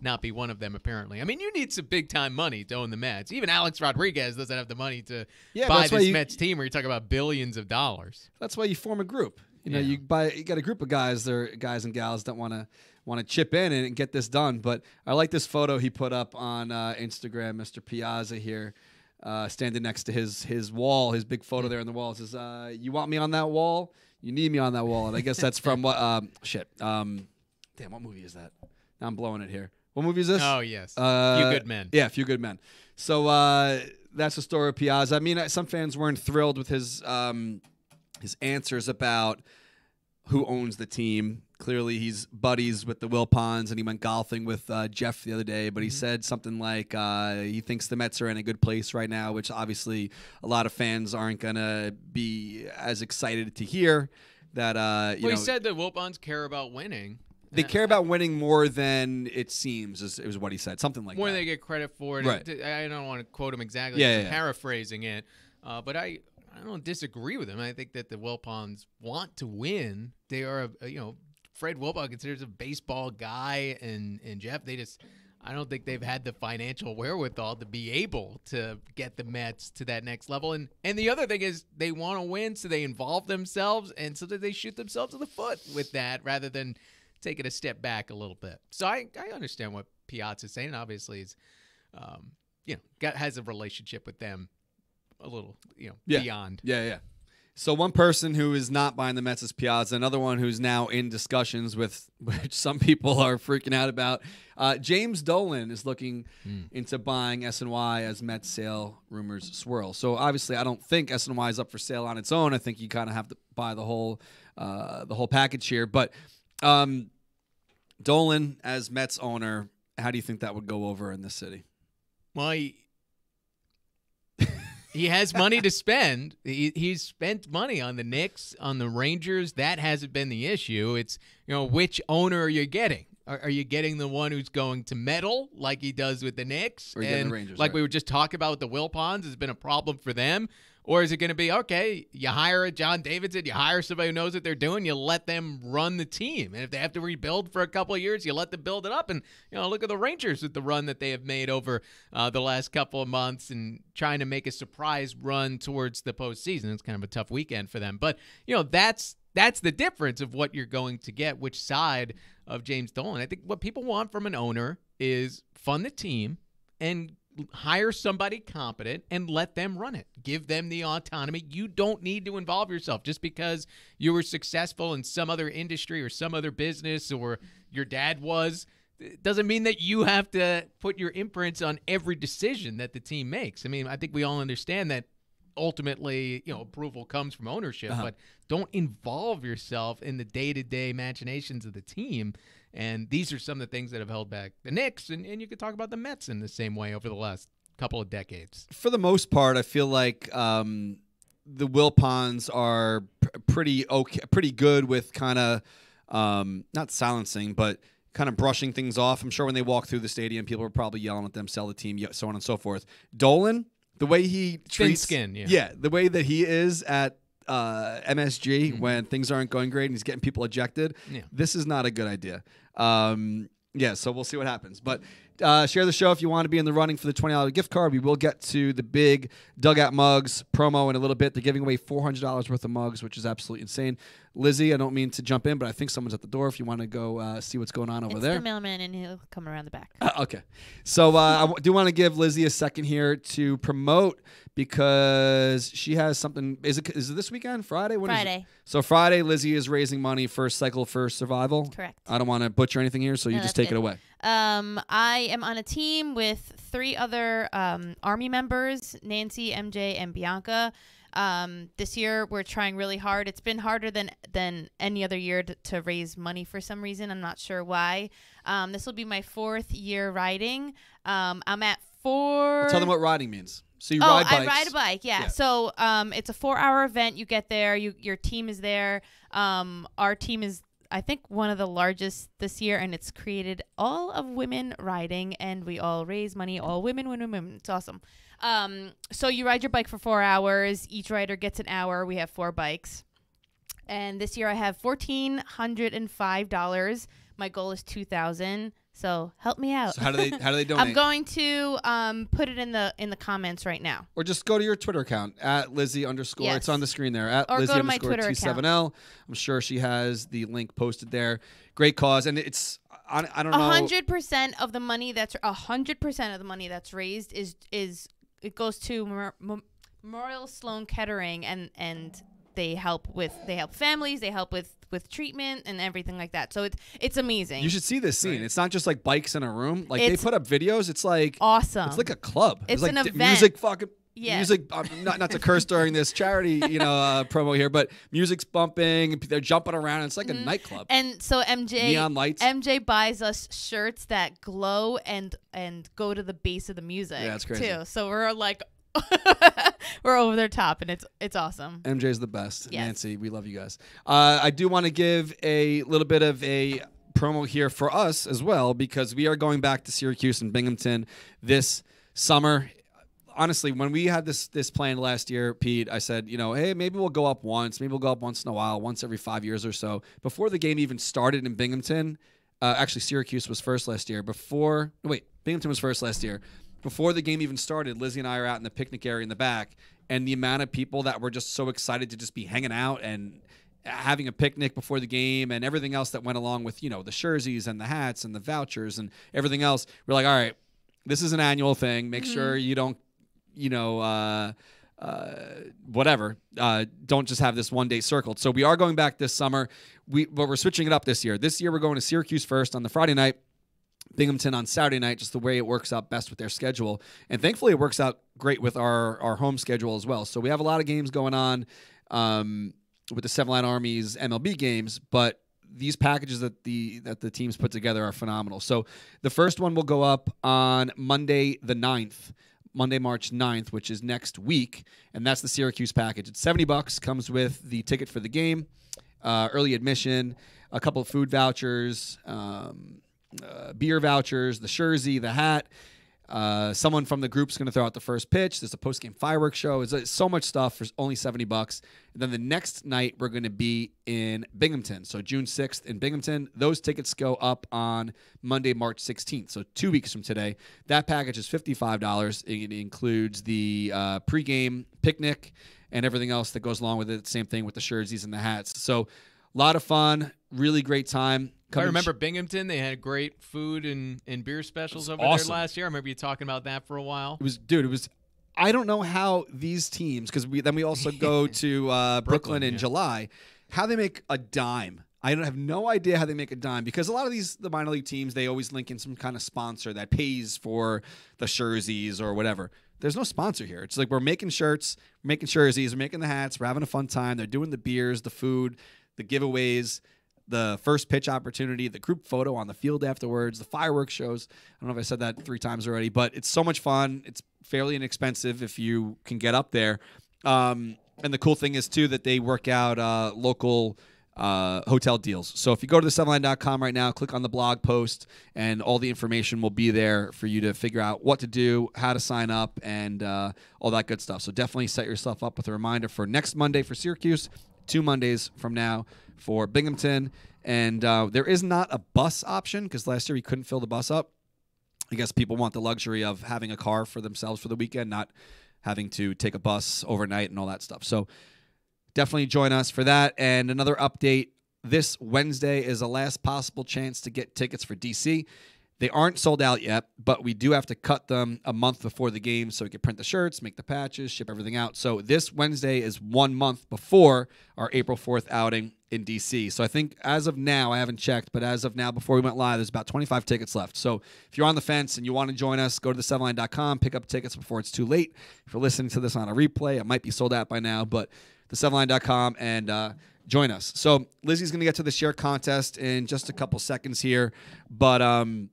not be one of them apparently. I mean, you need some big time money to own the Mets. Even Alex Rodriguez doesn't have the money to Yeah, buy this you- Mets team, where you're talking about billions of dollars. That's why you form a group. You know, Yeah. you buy you got a group of guys, they're guys and gals that want to want to chip in and get this done. But I like this photo he put up on uh, Instagram, Mr. Piazza here, uh, standing next to his his wall, his big photo there on the wall. It says, uh, "You want me on that wall? You need me on that wall." And I guess that's from what? Um, shit. Um, damn, what movie is that? Now I'm blowing it here. What movie is this? Oh yes, Uh, few good men. Yeah, few good men. So uh, that's the story of Piazza. I mean, uh, some fans weren't thrilled with his um, his answers about who owns the team. Clearly, he's buddies with the Wilpons, and he went golfing with uh, Jeff the other day. But he said something like uh, he thinks the Mets are in a good place right now, which obviously a lot of fans aren't gonna be as excited to hear. That uh, you Well, know, he said that Wilpons care about winning. they care about winning more than it seems. Is, is what he said. Something like more that. than they get credit for it. Right. I don't want to quote him exactly. Yeah, Yeah, yeah, paraphrasing it, uh, but I I don't disagree with him. I think that the Wilpons want to win. They are, a, a, you know, Fred Wilpon considers a baseball guy, and and Jeff. They just. I don't think they've had the financial wherewithal to be able to get the Mets to that next level. And and the other thing is they want to win, so they involve themselves, and so that they shoot themselves in the foot with that, rather than taking a step back a little bit. So I I understand what Piazza's saying. Obviously, is um, you know, got has a relationship with them a little, you know, Yeah. beyond. Yeah, yeah. So one person who is not buying the Mets is Piazza. Another one who's now in discussions with, which some people are freaking out about. Uh, James Dolan is looking into buying SNY as Mets sale rumors swirl. So obviously, I don't think SNY is up for sale on its own. I think you kind of have to buy the whole uh, the whole package here. But um, Dolan as Mets owner, how do you think that would go over in the city? Well, he, he has money to spend. He, he's spent money on the Knicks, on the Rangers. That hasn't been the issue. It's you know which owner are you getting? Are, are you getting the one who's going to meddle like he does with the Knicks? Or and the Rangers, like right. we were just talking about with the Wilpons has been a problem for them. Or is it going to be okay? You hire a John Davidson, you hire somebody who knows what they're doing, you let them run the team, and if they have to rebuild for a couple of years, you let them build it up. And you know, look at the Rangers with the run that they have made over uh, the last couple of months, and trying to make a surprise run towards the postseason. It's kind of a tough weekend for them, but you know that's that's the difference of what you're going to get. Which side of James Dolan? I think what people want from an owner is fund the team and hire somebody competent and let them run it. Give them the autonomy. You don't need to involve yourself just because you were successful in some other industry or some other business or your dad was. It doesn't mean that you have to put your imprints on every decision that the team makes. I mean, I think we all understand that ultimately, you know, approval comes from ownership, Uh-huh. but don't involve yourself in the day-to-day machinations of the team. And these are some of the things that have held back the Knicks, and, and you could talk about the Mets in the same way over the last couple of decades. for the most part, I feel like um, the Wilpons are pr- pretty okay, pretty good with kind of um, not silencing, but kind of brushing things off. I'm sure when they walk through the stadium, people are probably yelling at them, sell the team, so on and so forth. Dolan, the way he treats skin, yeah. the way that he is at uh, MSG Mm-hmm. when things aren't going great and he's getting people ejected. Yeah. This is not a good idea. Um, yeah, so we'll see what happens. But uh, share the show if you want to be in the running for the $20 gift card. We will get to the big dugout mugs promo in a little bit. They're giving away $400 worth of mugs, which is absolutely insane. Lizzie, I don't mean to jump in, but I think someone's at the door if you want to go uh, see what's going on over it's there. the mailman, and he'll come around the back. Uh, okay. So uh, I do want to give Lizzie a second here to promote because she has something. Is it is it this weekend? Friday? When? Friday. So Friday, Lizzie is raising money for Cycle for Survival. Correct. I don't want to butcher anything here, so you just take it away. Um, I am on a team with three other um, army members, Nancy, MJ, and Bianca. Um, this year we're trying really hard. It's been harder than than any other year to, to raise money for some reason. I'm not sure why. Um, this will be my fourth year riding. Um, I'm at four. Tell them what riding means. So you oh, ride bikes. I ride a bike. Yeah. Yeah. So um, it's a four-hour event. You get there. You your team is there. Um, our team is I think one of the largest this year, and it's created all of women riding, and we all raise money. All women, women, women. It's awesome. Um, so you ride your bike for four hours. Each rider gets an hour. We have four bikes, and this year I have fourteen hundred and five dollars. My goal is two thousand. So help me out. So how do they how do they donate? I'm going to um, put it in the in the comments right now. or just go to your Twitter account at Lizzie underscore. Yes. It's on the screen there at Or go Lizzie underscore Twitter two seven L. I'm sure she has the link posted there. Great cause, and it's I, I don't A know. hundred percent of the money that's a hundred percent of the money that's raised is is it goes to Memorial Sloan Kettering and and they help with they help families they help with with treatment and everything like that. So it's it's amazing. You should see this scene. It's not just like bikes in a room. Like It's they put up videos. It's like awesome. it's like a club. It's like an di- event. music fucking Yeah. music. Uh, not not to curse during this charity you know uh, promo here, but music's bumping. They're jumping around. It's like a nightclub. Mm-hmm. and so MJ Neon lights. MJ buys us shirts that glow and and go to the bass of the music. Yeah, that's crazy. too. So we're like we're over their top and it's it's awesome. MJ's the best. Yes. Nancy, we love you guys. Uh, I do want to give a little bit of a promo here for us as well because we are going back to Syracuse and Binghamton this summer. Honestly, when we had this this plan last year, Pete, I said, you know, hey, maybe we'll go up once, maybe we'll go up once in a while, once every five years or so. Before the game even started in Binghamton, uh, actually Syracuse was first last year. Before, wait, Binghamton was first last year. Before the game even started, Lizzie and I are out in the picnic area in the back, and the amount of people that were just so excited to just be hanging out and having a picnic before the game and everything else that went along with you know the jerseys and the hats and the vouchers and everything else. We're like, all right, this is an annual thing. Make sure you don't, you know. Uh, uh, whatever. Uh, don't just have this one day circled. So we are going back this summer. We but we're switching it up this year. This year we're going to Syracuse first on the Friday night. Binghamton on Saturday night, just the way it works out best with their schedule. And thankfully, it works out great with our, our home schedule as well. So we have a lot of games going on um, with the Seven Line Army's MLB games, but these packages that the that the teams put together are phenomenal. So the first one will go up on Monday the 9th. Monday, March 9th, which is next week, and that's the Syracuse package. It's 70 bucks, comes with the ticket for the game, uh, early admission, a couple of food vouchers, um, beer vouchers, the jersey, the hat. Uh, someone from the group's going to throw out the first pitch. There's a post game fireworks show. It's uh, so much stuff for only 70 bucks. And then the next night, we're going to be in Binghamton. So June 6th in Binghamton. Those tickets go up on Monday, March 16th. So two weeks from today. That package is $55. It includes the uh, pregame picnic and everything else that goes along with it. Same thing with the jerseys and the hats. So a lot of fun, really great time. Come I remember Binghamton, they had great food and, and beer specials over awesome. there last year. I remember you talking about that for a while. It was, dude. It was. I don't know how these teams, because we then we also go to uh, Brooklyn, Brooklyn, in yeah. July, how they make a dime. I don't have no idea how they make a dime because a lot of these the minor league teams they always link in some kind of sponsor that pays for the jerseys or whatever. There's no sponsor here. It's like we're making shirts, making jerseys, we're making the hats, we're having a fun time. They're doing the beers, the food, the giveaways, the first pitch opportunity, the group photo on the field afterwards, the fireworks shows. I don't know if I said that three times already, but it's so much fun. It's fairly inexpensive if you can get up there. Um, and the cool thing is too that they work out uh, local uh, hotel deals. So if you go to the sevenline.com right now, click on the blog post, and all the information will be there for you to figure out what to do, how to sign up, and uh, all that good stuff. So definitely set yourself up with a reminder for next Monday for Syracuse, two Mondays from now for Binghamton. And uh, there is not a bus option because last year we couldn't fill the bus up. I guess people want the luxury of having a car for themselves for the weekend, not having to take a bus overnight and all that stuff. So definitely join us for that. And another update this Wednesday is the last possible chance to get tickets for DC. They aren't sold out yet, but we do have to cut them a month before the game so we can print the shirts, make the patches, ship everything out. So this Wednesday is one month before our April 4th outing in DC. So I think as of now, I haven't checked, but as of now, before we went live, there's about 25 tickets left. So if you're on the fence and you want to join us, go to the7line.com, pick up tickets before it's too late. If you're listening to this on a replay, it might be sold out by now, but the7line.com and uh, join us. So Lizzie's going to get to the share contest in just a couple seconds here, but um,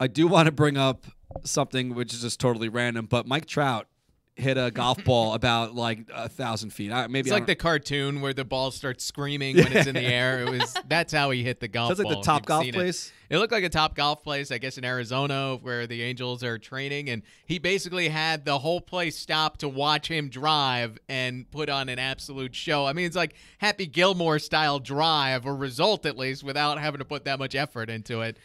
I do want to bring up something which is just totally random, but Mike Trout hit a golf ball about like a thousand feet. I, maybe It's I like the cartoon where the ball starts screaming when it's in the air. It was that's how he hit the golf Sounds like the top golf seen it. place. It looked like a top golf place, I guess, in Arizona, where the Angels are training. And he basically had the whole place stop to watch him drive and put on an absolute show. I mean, it's like Happy Gilmore style drive, or result at least, without having to put that much effort into it.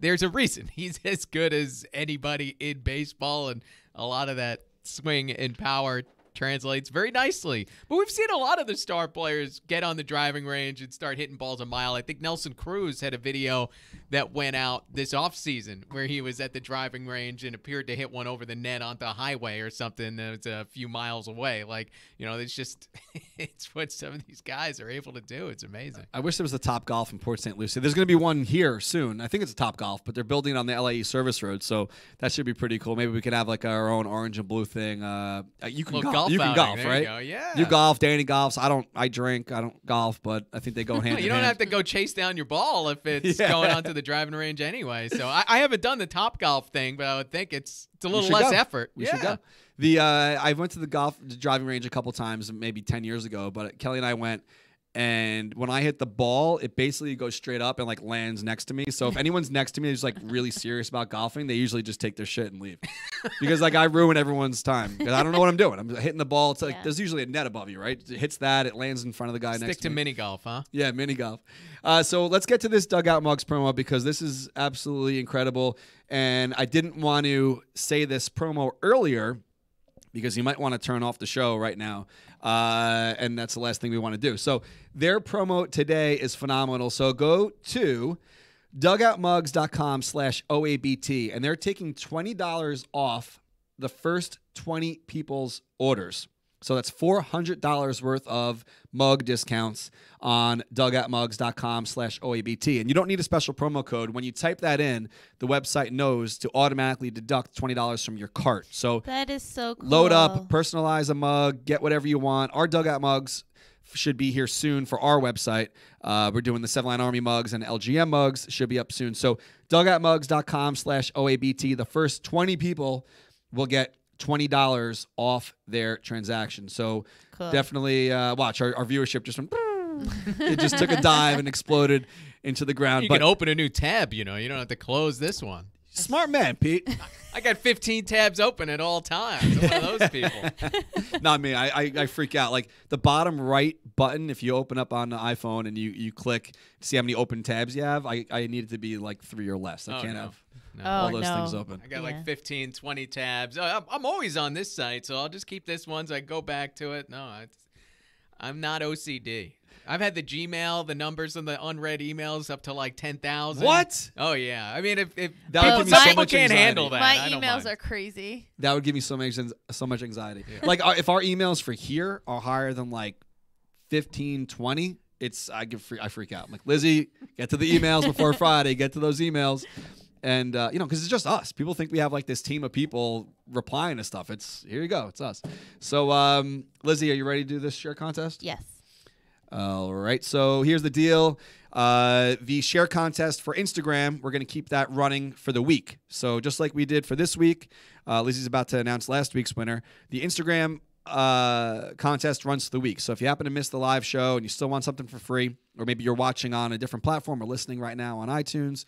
There's a reason. He's as good as anybody in baseball, and a lot of that swing and power translates very nicely. But we've seen a lot of the star players get on the driving range and start hitting balls a mile. I think Nelson Cruz had a video that went out this offseason where he was at the driving range and appeared to hit one over the net onto a highway or something that's a few miles away. Like, you know, it's just it's what some of these guys are able to do. It's amazing. I wish there was a Top Golf in Port St. Lucie. There's going to be one here soon. I think it's a Top Golf, but they're building it on the LIE service road, so that should be pretty cool. Maybe we could have like our own orange and blue thing. Uh, you can golf. Golf You can outing. golf, There you right? go. Yeah. You golf. Danny golfs. I don't. I drink. I don't golf, but I think they go hand you don't hand. have to go chase down your ball if it's Yeah. going onto the driving range anyway. So I, I haven't done the top golf thing, but I would think it's it's a little less go. effort. We yeah. should go. The uh, I went to the golf the driving range a couple times, maybe ten years ago. But Kelly and I went, and when I hit the ball, it basically goes straight up and like lands next to me. So if anyone's next to me who's like really serious about golfing, they usually just take their shit and leave, because like I ruin everyone's time because I don't know what I'm doing. I'm hitting the ball. It's like Yeah. there's usually a net above you, right? It hits that, it lands in front of the guy Stick next to me. mini golf, huh? Yeah, mini golf. Uh, so let's get to this dugout mugs promo because this is absolutely incredible. And I didn't want to say this promo earlier because you might want to turn off the show right now. Uh, and that's the last thing we want to do. So their promo today is phenomenal. So go to dugoutmugs.com slash OABT and they're taking $20 off the first 20 people's orders. So that's $400 worth of mug discounts on dugoutmugs.com slash OABT. And you don't need a special promo code. When you type that in, the website knows to automatically deduct $20 from your cart. So That is so cool. load up, personalize a mug, get whatever you want. Our dugout mugs should be here soon for our website. Uh, we're doing the Seven Line Army mugs and LGM mugs should be up soon. So dugoutmugs.com slash OABT. The first 20 people will get $20 off their transaction. So Cool. definitely uh, watch. Our, our viewership just went, it just took a dive and exploded into the ground. You but can open a new tab, you know. You don't have to close this one. smart man, Pete. I got 15 tabs open at all times. I'm one of those people. Not me. I, I I freak out. Like the bottom right button, if you open up on the iPhone and you you click to see how many open tabs you have, I, I need it to be like three or less. I Oh, can't no. have No. Oh, all those no. things open. I got Yeah. like 15, 20 tabs. Oh, I'm, I'm always on this site, so I'll just keep this one so I go back to it. No, it's, I'm not OCD. I've had the Gmail, the numbers and the unread emails up to like 10,000. What? Oh, yeah. I mean, if, if That would Oh, give me so people much can't anxiety. handle that, My I don't emails mind. are crazy. That would give me so much so much anxiety. Like our, if our emails for here are higher than like 15, 20, it's I get free, I freak out. I'm like Lizzie, get to the emails before Friday. Get to those emails. And uh, you know, because it's just us. People think we have like this team of people replying to stuff. It's here you go. It's us. So, um, Lizzie, are you ready to do this share contest? Yes. All right. So here's the deal. Uh, the share contest for Instagram, we're going to keep that running for the week. So just like we did for this week, uh, Lizzie's about to announce last week's winner. The Instagram uh, contest runs for the week. So if you happen to miss the live show and you still want something for free, or maybe you're watching on a different platform or listening right now on iTunes,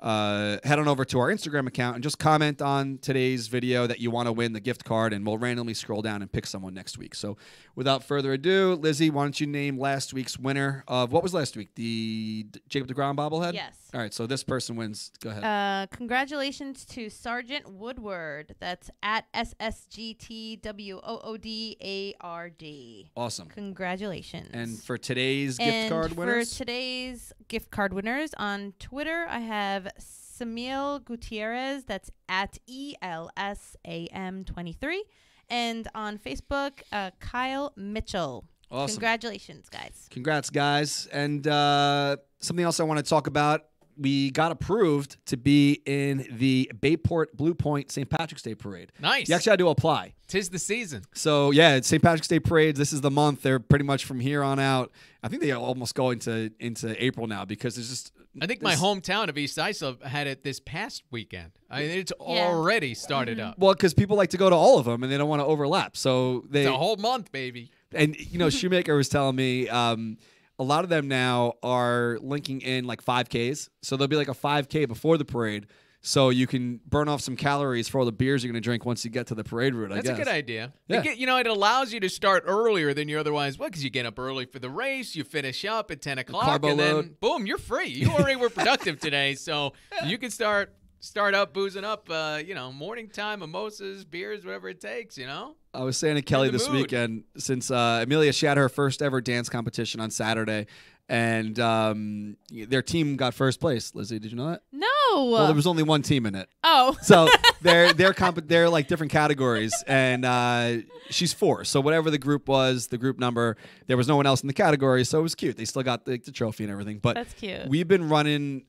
uh, head on over to our Instagram account and just comment on today's video that you want to win the gift card, and we'll randomly scroll down and pick someone next week. So, without further ado, Lizzie, why don't you name last week's winner of what was last week? The Jacob DeGrom bobblehead? Yes. All right, so this person wins. Go ahead. Uh, congratulations to Sergeant Woodward. That's at S S G T W O O D A R D. awesome. Congratulations. And for today's gift card winners, For today's gift card winners on Twitter, I have Samil Gutierrez. That's at E L S A M 23. And on Facebook, uh, Kyle Mitchell. Awesome. Congratulations, guys. Congrats, guys. And uh, something else I want to talk about. We got approved to be in the Bayport Blue Point St. Patrick's Day Parade. Nice. You actually had to apply. Tis the season. So yeah, it's St. Patrick's Day parades. This is the month. They're pretty much from here on out. I think they almost go into into April now because there's just. I think my hometown of East Islip had it this past weekend. I mean, it's Yeah. already started up. Well, because people like to go to all of them and they don't want to overlap. So they It's a whole month, baby. and you know Shoemaker was telling me um, a lot of them now are linking in like 5Ks. So there'll be like a 5K before the parade. So you can burn off some calories for all the beers you're going to drink once you get to the parade route. I That's a good idea. Yeah. Get- you know, it allows you to start earlier than you otherwise would because you get up early for the race, you finish up at 10 o'clock, and then boom, you're free. You already were productive today, so you can start start up boozing up, uh, you know, morning time, mimosas, beers, whatever it takes, you know? I was saying to Kelly this mood. weekend since uh, Amelia she had her first ever dance competition on Saturday, and um, their team got first place. Lizzie, did you know that? No. Well, there was only one team in it, oh. so they're they're comp- they're like different categories, and uh, she's four. So whatever the group was, the group number, there was no one else in the category, so it was cute. They still got the, the trophy and everything. But That's cute. we've been running.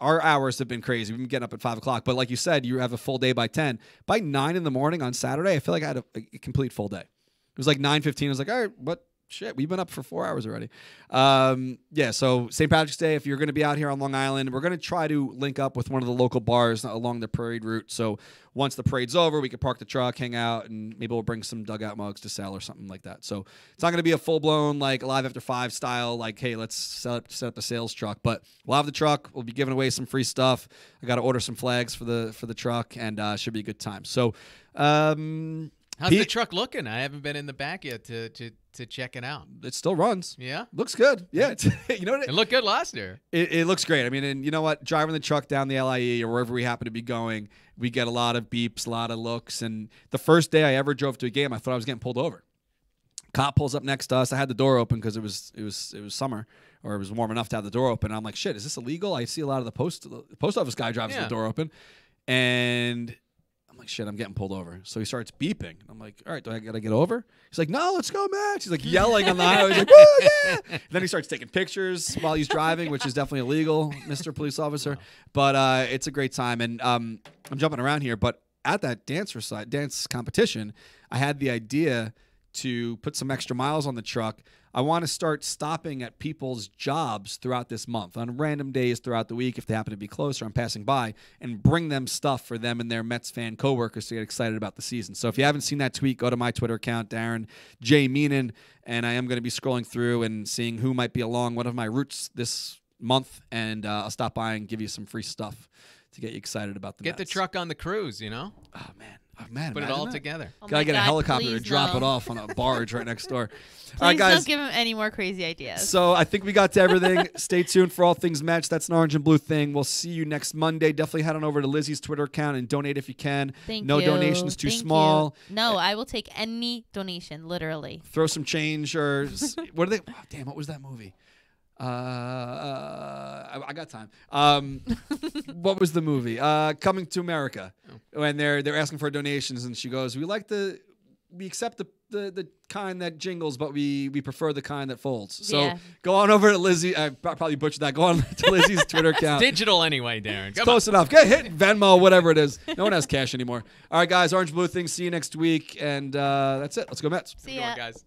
Our hours have been crazy. We've been getting up at five o'clock, but like you said, you have a full day by ten. By nine in the morning on Saturday, I feel like I had a, a complete full day. It was like nine fifteen. I was like, all right, what shit? We've been up for four hours already. Um, yeah. So St. Patrick's Day, if you're going to be out here on Long Island, we're going to try to link up with one of the local bars along the parade route. So once the parade's over, we can park the truck, hang out, and maybe we'll bring some dugout mugs to sell or something like that. So it's not going to be a full blown like live after five style, like hey, let's set up, set up a sales truck. But we'll have the truck. We'll be giving away some free stuff. I got to order some flags for the for the truck, and uh, should be a good time. So. Um, How's He- the truck looking? I haven't been in the back yet to to, to check it out. it still runs. Yeah? Looks good. Yeah, you know what? It looked good last year. It, it looks great. I mean, and you know what? Driving the truck down the LIE or wherever we happen to be going, we get a lot of beeps, a lot of looks. And the first day I ever drove to a game, I thought I was getting pulled over. Cop pulls up next to us. I had the door open because it was it was it was summer or it was warm enough to have the door open. I'm like, shit, is this illegal? I see a lot of the post the post office guy drives Yeah. the door open, and like, shit, I'm getting pulled over. So he starts beeping. I'm like, all right, do I gotta get over? He's like, no, let's go, Max. He's like yelling on the highway. He's like, woo, yeah. then he starts taking pictures while he's driving, which is definitely illegal, Mr. Police Officer. But uh, it's a great time, and um, I'm jumping around here. But at that dance reci- dance competition, I had the idea to put some extra miles on the truck. I want to start stopping at people's jobs throughout this month on random days throughout the week if they happen to be close or I'm passing by and bring them stuff for them and their Mets fan coworkers to get excited about the season. So if you haven't seen that tweet, go to my Twitter account, Darren J. Meenan, and I am going to be scrolling through and seeing who might be along one of my routes this month, and uh, I'll stop by and give you some free stuff to get you excited about the Get the truck on the cruise, you know? Oh man, oh man, Put it all that. together. Oh Gotta my get a helicopter to drop no. it off on a barge right next door. Please all right, guys. don't give him any more crazy ideas. So I think we got to everything. Stay tuned for all things Mets. That's an orange and blue thing. We'll see you next Monday. Definitely head on over to Lizzie's Twitter account and donate if you can. Thank no you. donations too Thank you. small. No, I will take any donation, literally. Throw some change or what are they? Oh, damn, what was that movie? Uh, uh, I, I got time. Um, what was the movie? Uh, Coming to America. When they're they're asking for donations, and she goes, "We like the, we accept the the, the kind that jingles, but we we prefer the kind that folds." So Yeah. go on over to Lizzie. I probably butchered that. Go on to Lizzie's Twitter account. Digital anyway, Darren. Come on. Close enough. Get hit Venmo, whatever it is. No one has cash anymore. All right, guys. Orange blue thing. See you next week, and uh, that's it. Let's go Mets. See ya. guys.